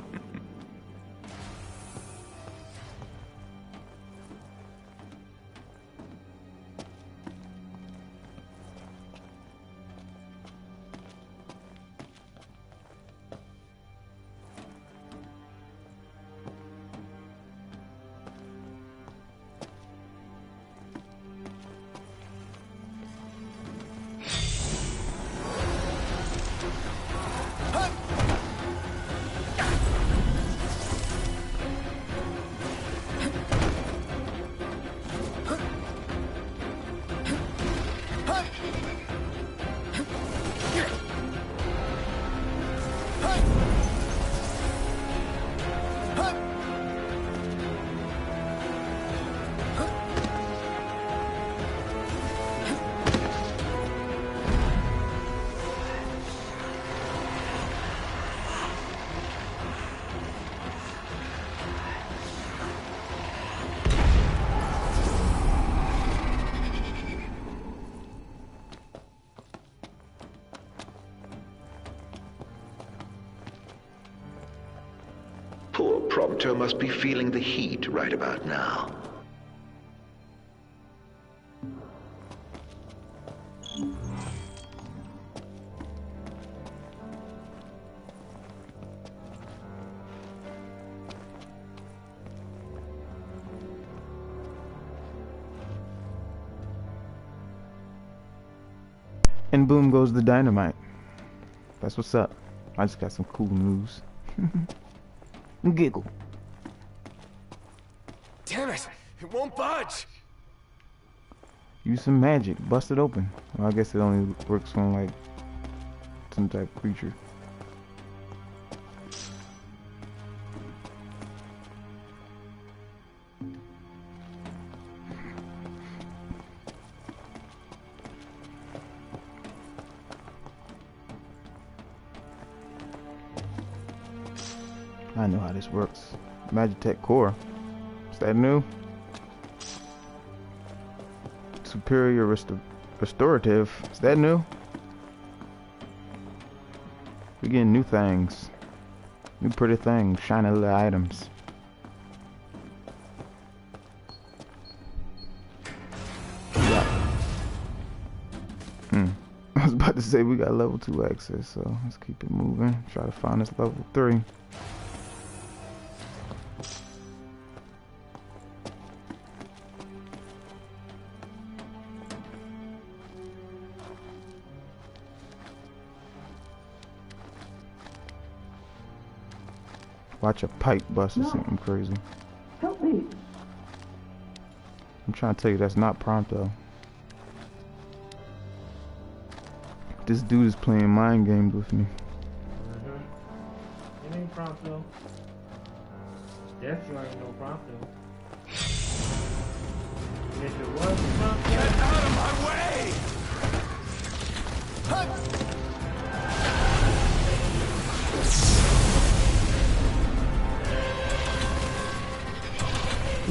Must be feeling the heat right about now. And boom goes the dynamite. That's what's up. I just got some cool news. Giggle. Use some magic. Bust it open. Well, I guess it only works on like some type of creature. I know how this works. Magitek Core. Is that new? Superior rest Restorative. Is that new? We're getting new things. New pretty things. Shiny little items. Yeah. Hmm. I was about to say we got level 2 access, so let's keep it moving. Try to find this level 3. Watch a pipe bust or something crazy. Help me. I'm trying to tell you that's not Prompto. This dude is playing mind games with me. Mm-hmm. It ain't Prompto. Definitely ain't no Prompto. If it was Prompto... Get out of my way!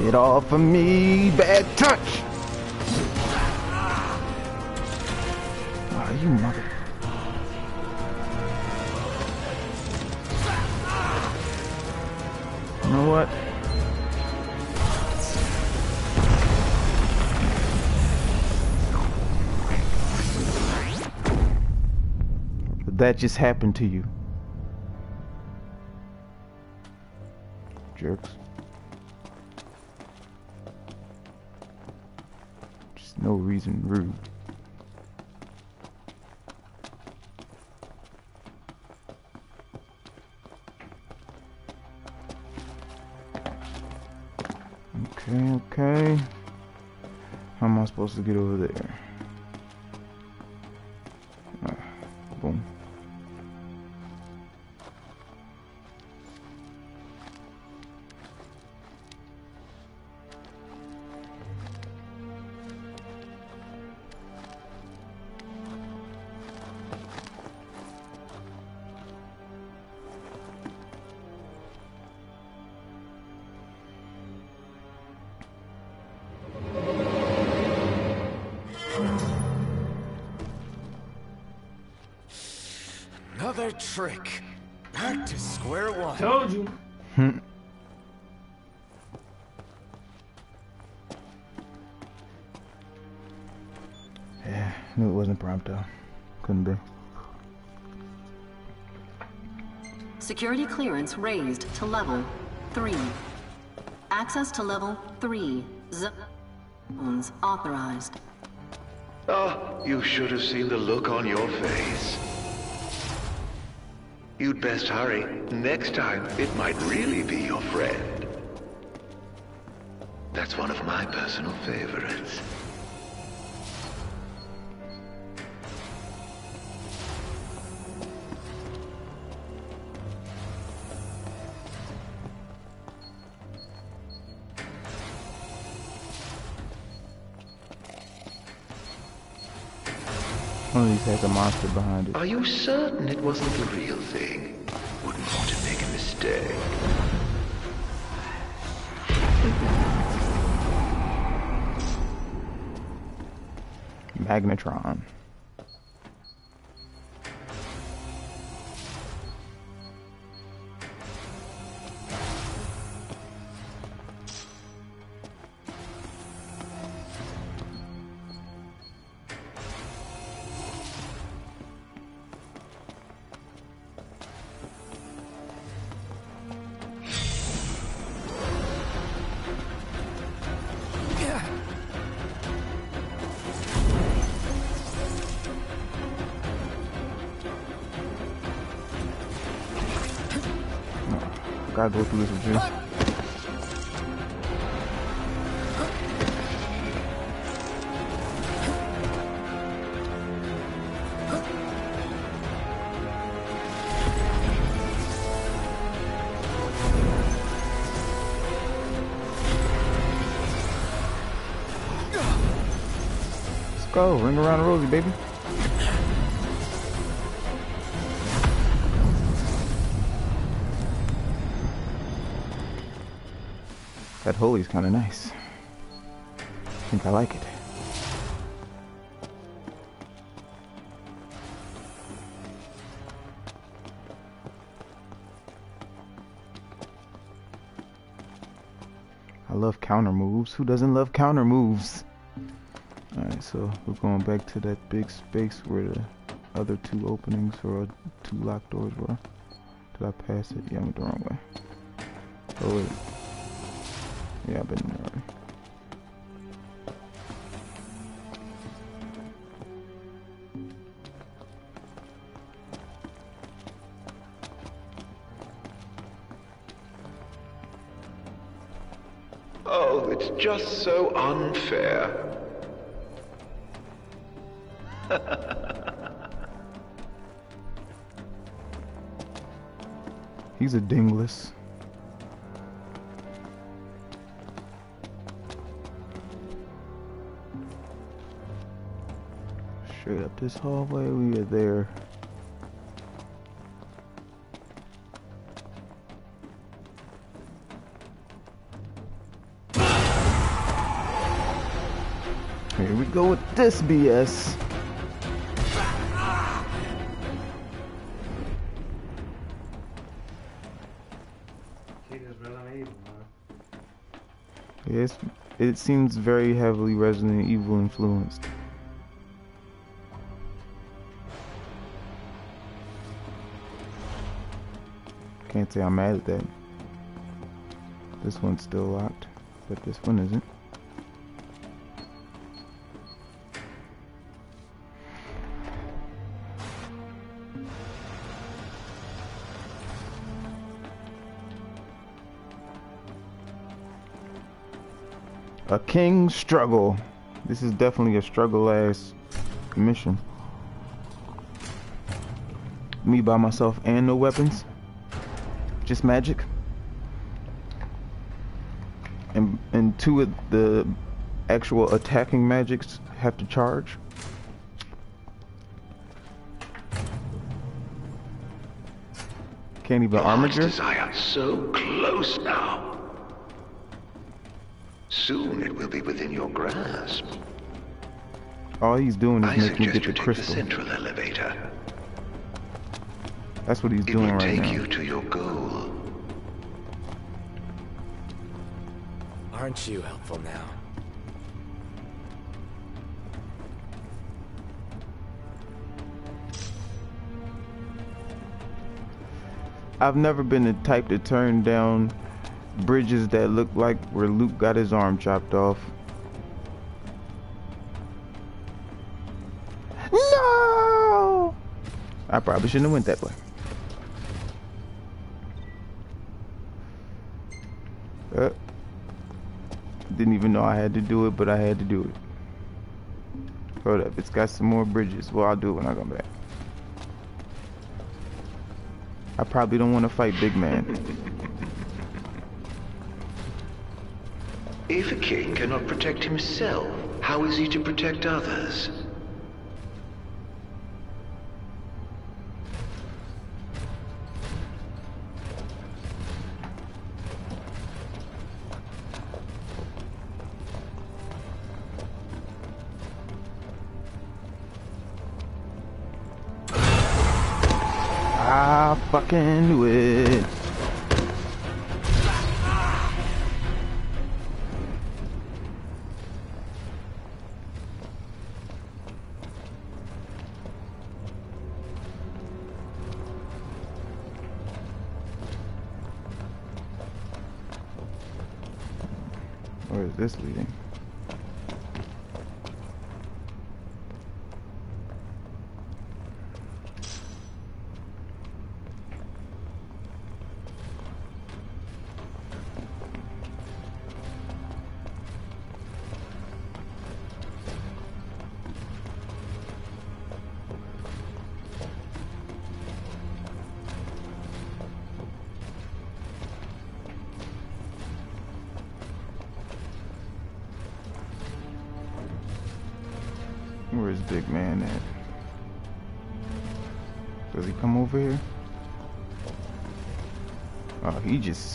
Get off of me, bad touch! Oh, you mother... You know what? That just happened to you. Jerks. No reason rude. Okay, okay. How am I supposed to get over there? Clearance raised to level 3. Access to level 3. Zones authorized. Oh, you should have seen the look on your face. You'd best hurry. Next time, it might really be your friend. That's one of my personal favorites. One has a monster behind it. Are you certain it wasn't the real thing? Wouldn't want to make a mistake. Magnetron. Gotta go through this with you. Let's go, ring around rosy, baby. That holy's kind of nice. I think I like it. I love counter moves. Who doesn't love counter moves? Alright, so we're going back to that big space where the other two openings or two locked doors were. Did I pass it? Yeah, I went the wrong way. Oh wait. Yeah, but no. Oh, it's just so unfair. He's a dingless. This hallway, we are there. Here we go with this BS. Yes, it seems very heavily Resident Evil influenced. Can't say I'm mad at that. This one's still locked, but this one isn't. A king's struggle. This is definitely a struggle ass mission. Me by myself and no weapons. Just magic. And and two of the actual attacking magics have to charge. Can't even armor desire so close now. Soon it will be within your grasp. All he's doing is I making suggest get you the crystal. the central elevator. That's what he's It doing will right take now. you to your goal. Aren't you helpful now? I've never been the type to turn down bridges that look like where Luke got his arm chopped off. No! I probably shouldn't have went that way. Didn't even know I had to do it, but I had to do it. Hold up, it's got some more bridges. Well, I'll do it when I come back. I probably don't want to fight Big Man. If a king cannot protect himself, how is he to protect others?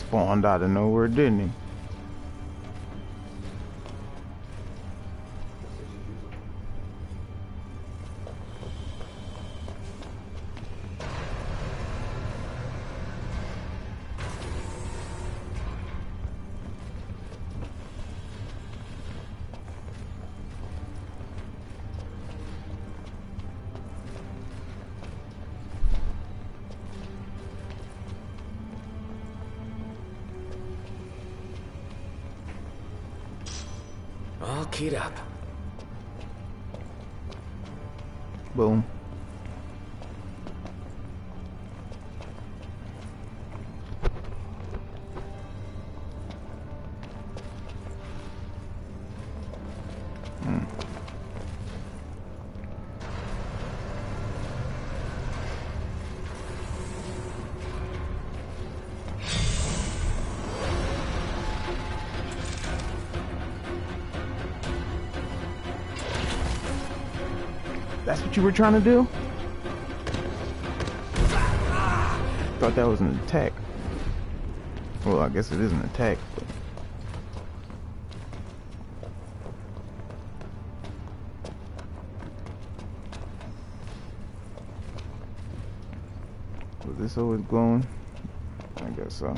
Spawned out of nowhere, didn't he? Boom. You were trying to do? Thought that was an attack. Well, I guess it is an attack, but... Was this always glowing? I guess so.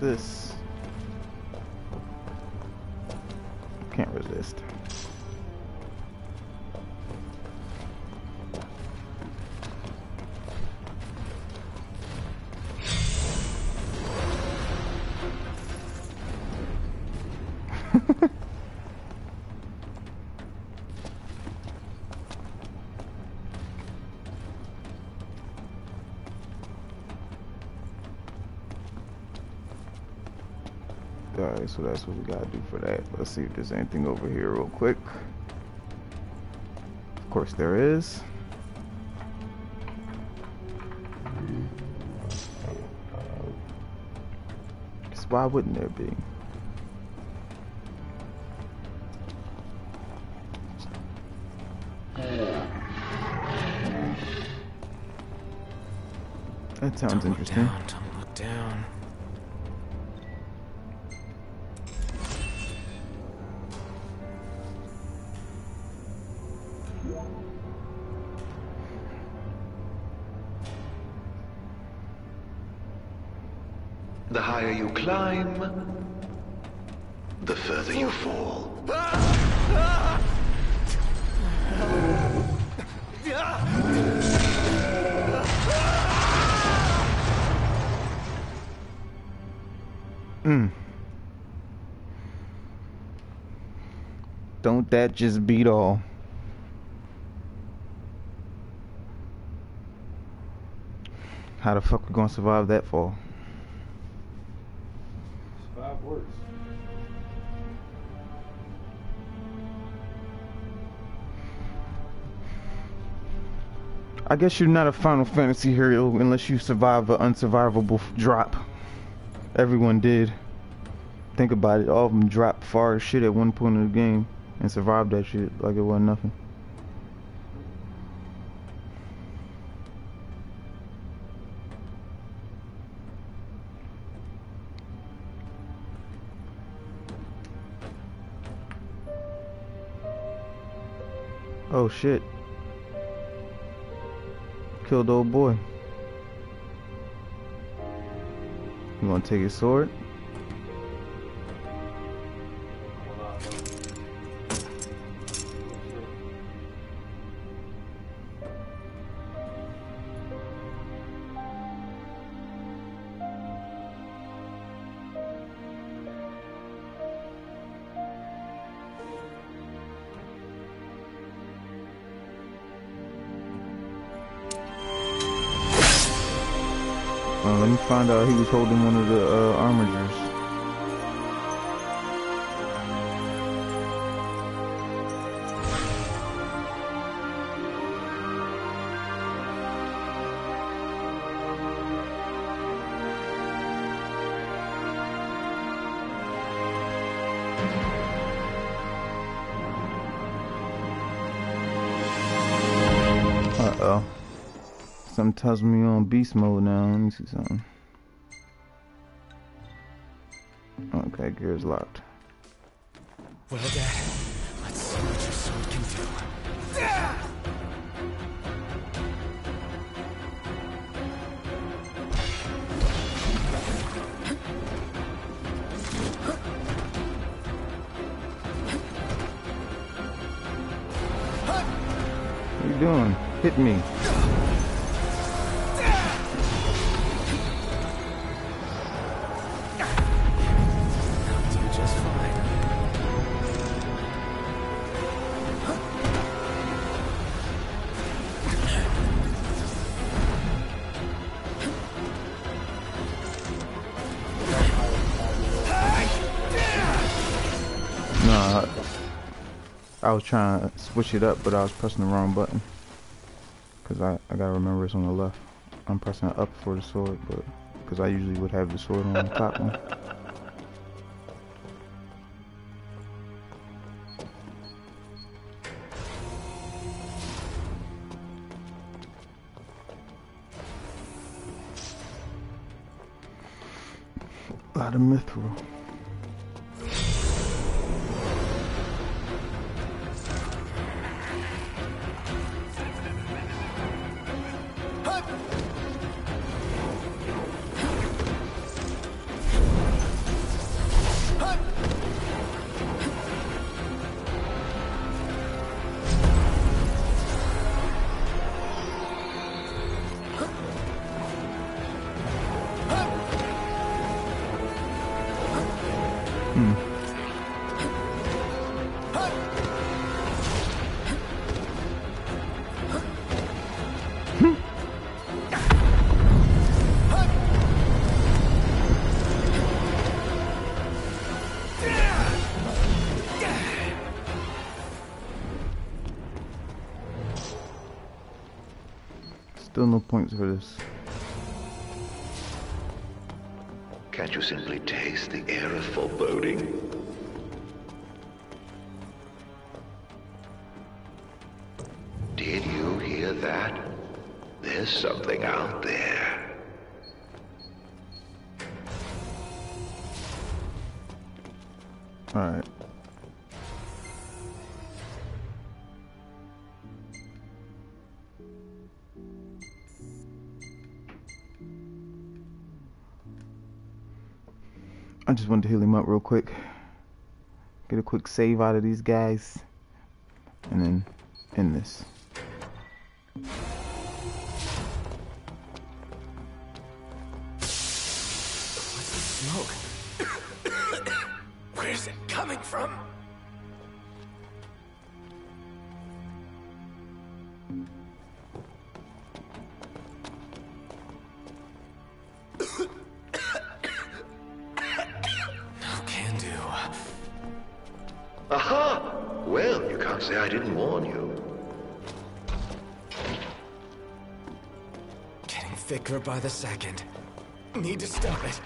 This? So that's what we gotta do for that. Let's see if there's anything over here real quick. Of course there is. Because why wouldn't there be? That sounds interesting. Down. That just beat all? How the fuck we gonna survive that fall? Five words. I guess you're not a Final Fantasy hero unless you survive an unsurvivable drop. Everyone did. Think about it. All of them dropped far as shit at one point in the game and survived that shit like it wasn't nothing. Oh shit. Killed old boy. You wanna take his sword? Find out he was holding one of the uh. Something tells me on beast mode now. Let me see something. Okay, gear's locked. Well, Dad, let's see what your sword can do. What are you doing? Hit me. I was trying to switch it up, but I was pressing the wrong button. Cause I I gotta remember it's on the left. I'm pressing up for the sword, but because I usually would have the sword on the top one. Still no points for this. Just wanted to heal him up real quick. Get a quick save out of these guys. And then end this. What's the smoke? Where's it coming from? Getting by the second. Need to stop it.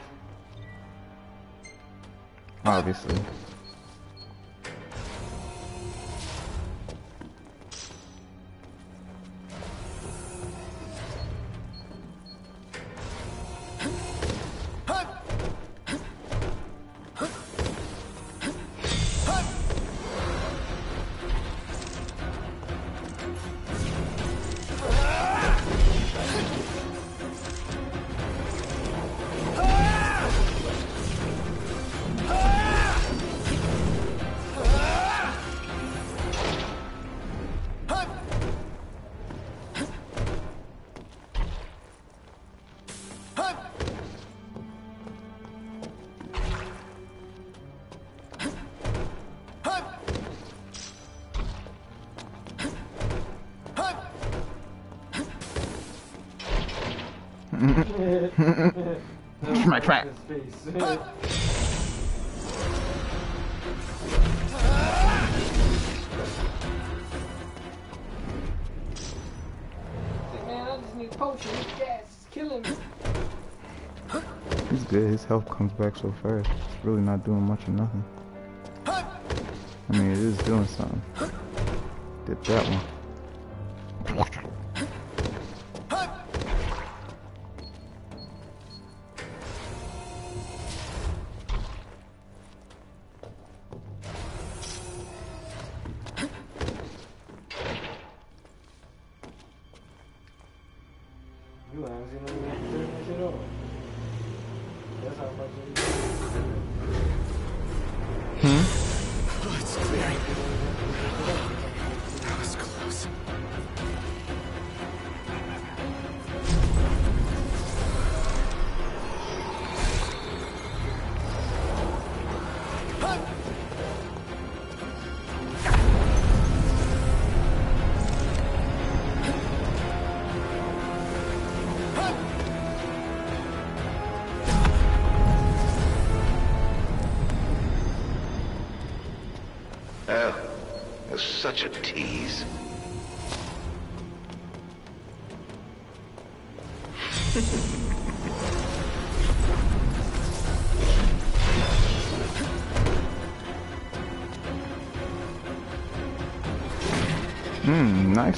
Obviously. Health comes back so fast. It's really not doing much or nothing. I mean, it is doing something. Did that one.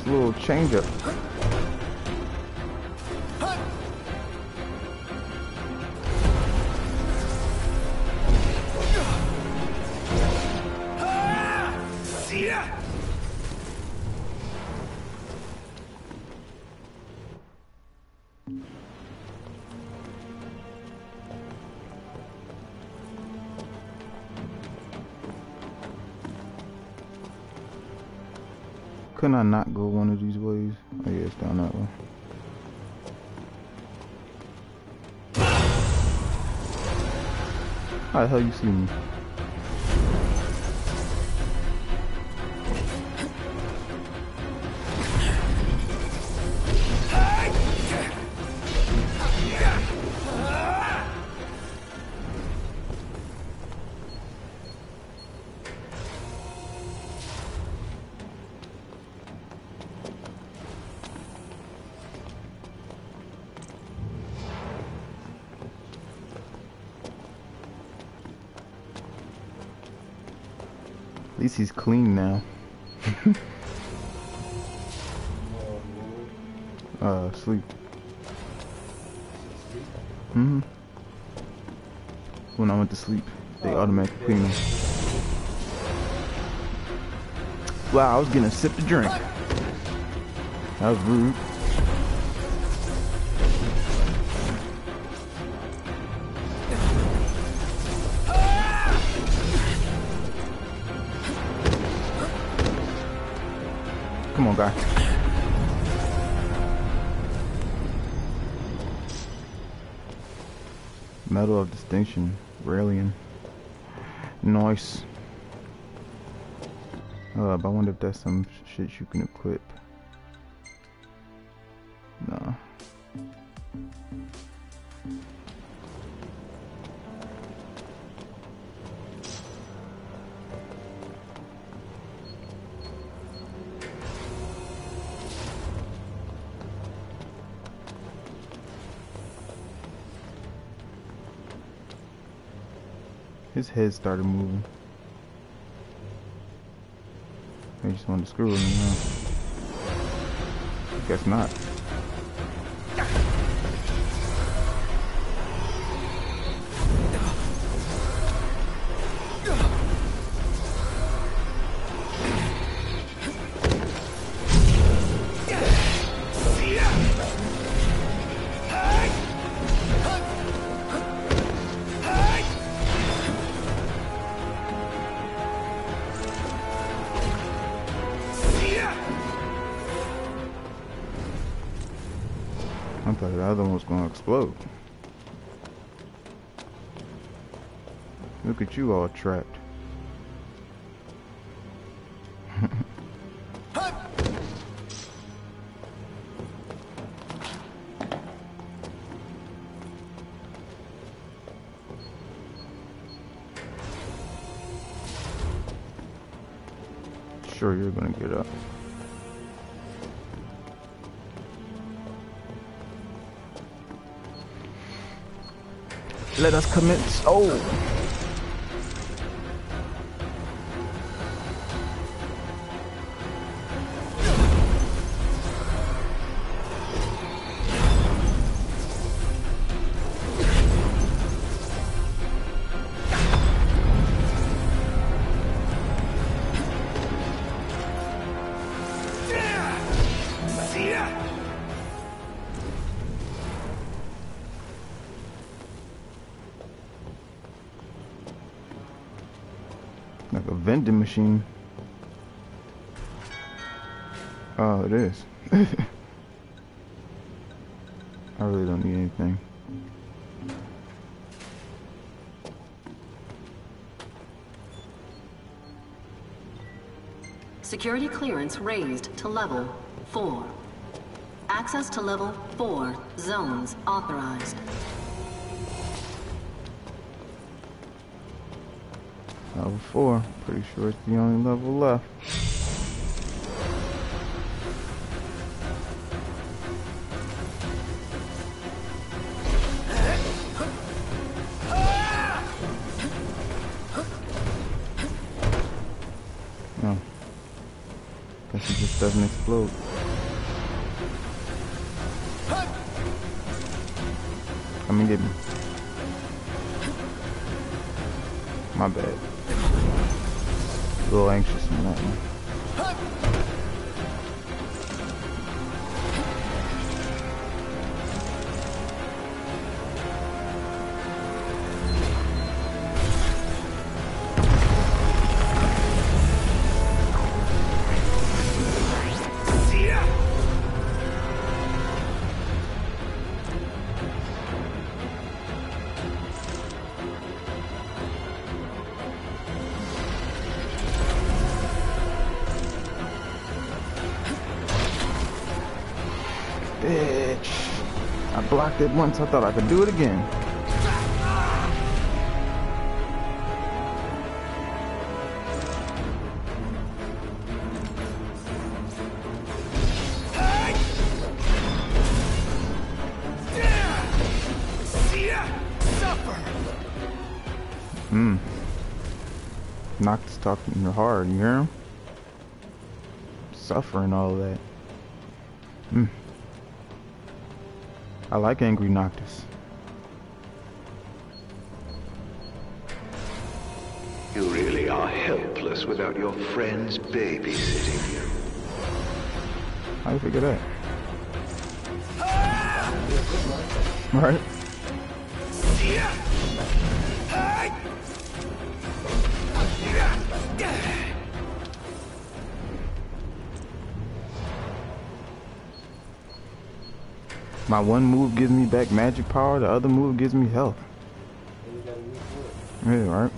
Little change up. Couldn't I not go one of these ways? Oh yeah, it's down that way. How the hell you see me? Least he's clean now. uh, sleep. hmm When I went to sleep, they automatically clean him. Wow, I was getting a sip of drink. That was rude. Guy. Medal of Distinction, Raelian. Nice. Uh, but I wonder if that's some shit you can equip. Head started moving. He just wanted to screw me, huh? Guess not. Explode. Look at you all trapped. Oh. Vending machine. Oh, it is. I really don't need anything. Security clearance raised to level 4. Access to level 4 zones authorized. Level 4. Pretty sure it's the only level left. Blocked it once, I thought I could do it again. Hmm. Noctis talking hard, you hear him? Suffering all that. I like Angry Noctis. You really are helpless without your friends babysitting you. How you figure that? Right? My one move gives me back magic power, the other move gives me health. Yeah, right?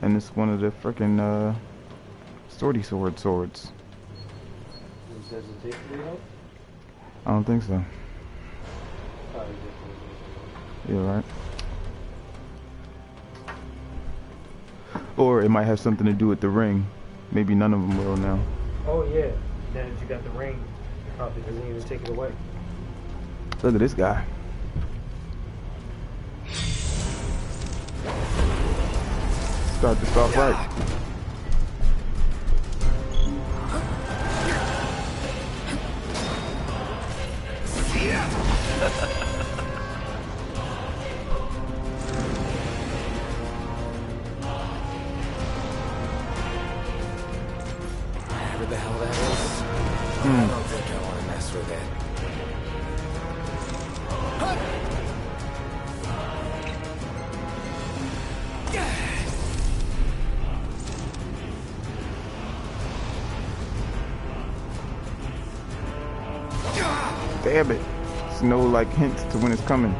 And it's one of the freaking uh, swordy sword swords. Does it take three health? I don't think so. Yeah, right? Or it might have something to do with the ring. Maybe none of them will now. Oh yeah. Now that you got the ring, probably doesn't even take it away. Look at this guy. Start this off right. Whatever like hints to when it's coming.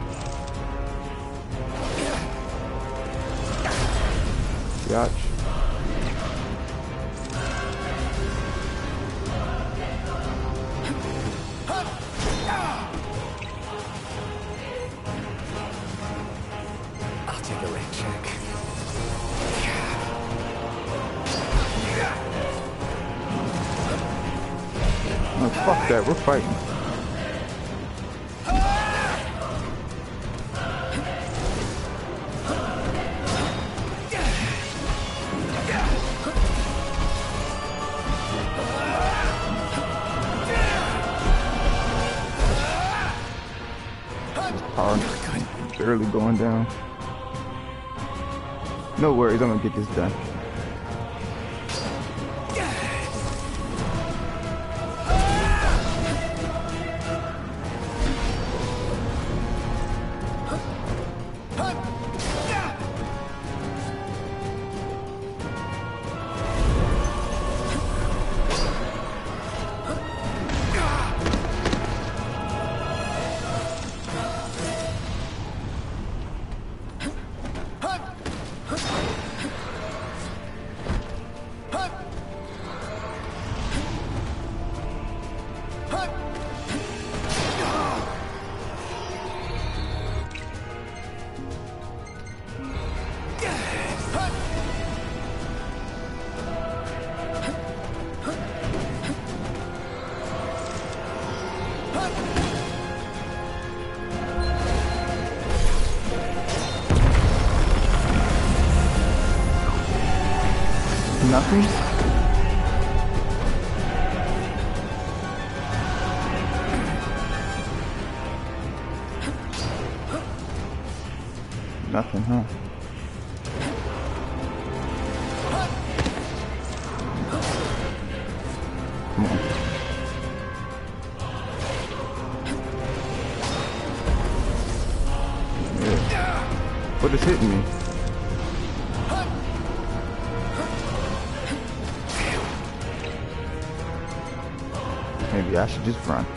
Going down. No worries, I'm gonna get this done. Maybe I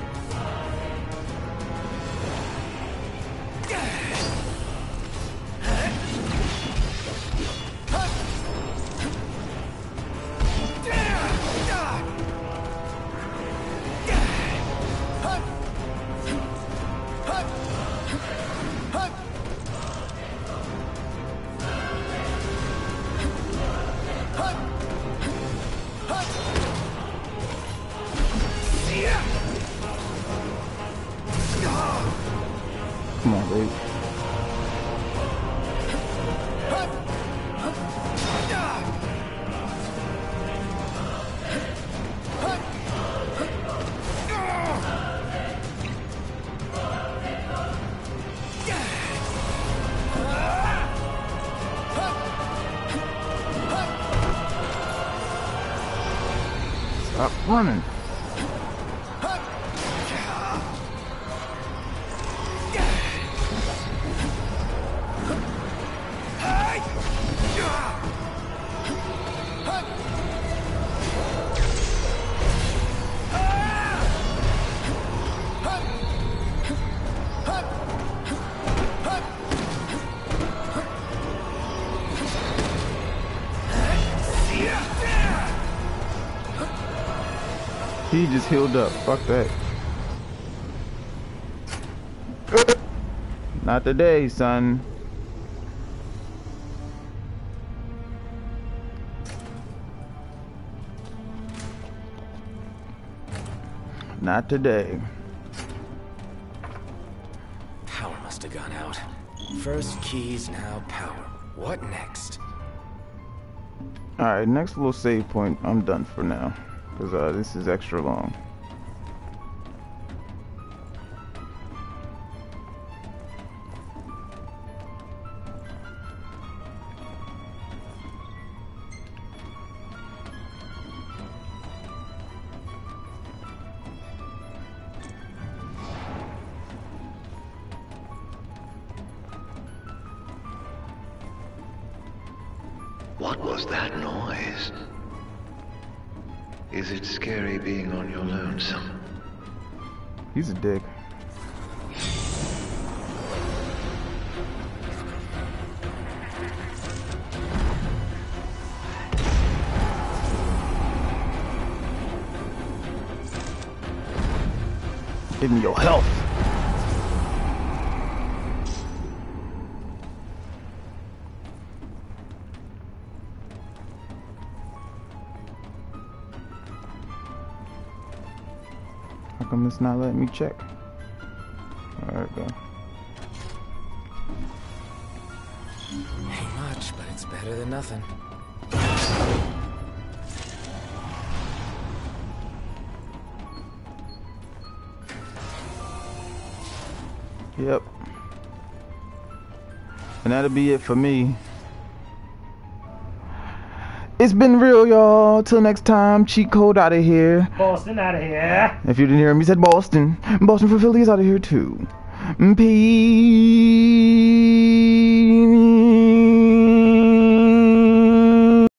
running. Just healed up. Fuck that. Not today, son. Not today. Power must have gone out. First keys, now power. What next? Alright, next little save point. I'm done for now because uh, this is extra long. Dick. It's not letting me check? We go. Ain't much, but it's better than nothing. Yep. And that'll be it for me. It's been real, y'all. Till next time, cheat code out of here. Boston out of here. If you didn't hear me, said Boston. Boston for Philly is out of here too. Peace.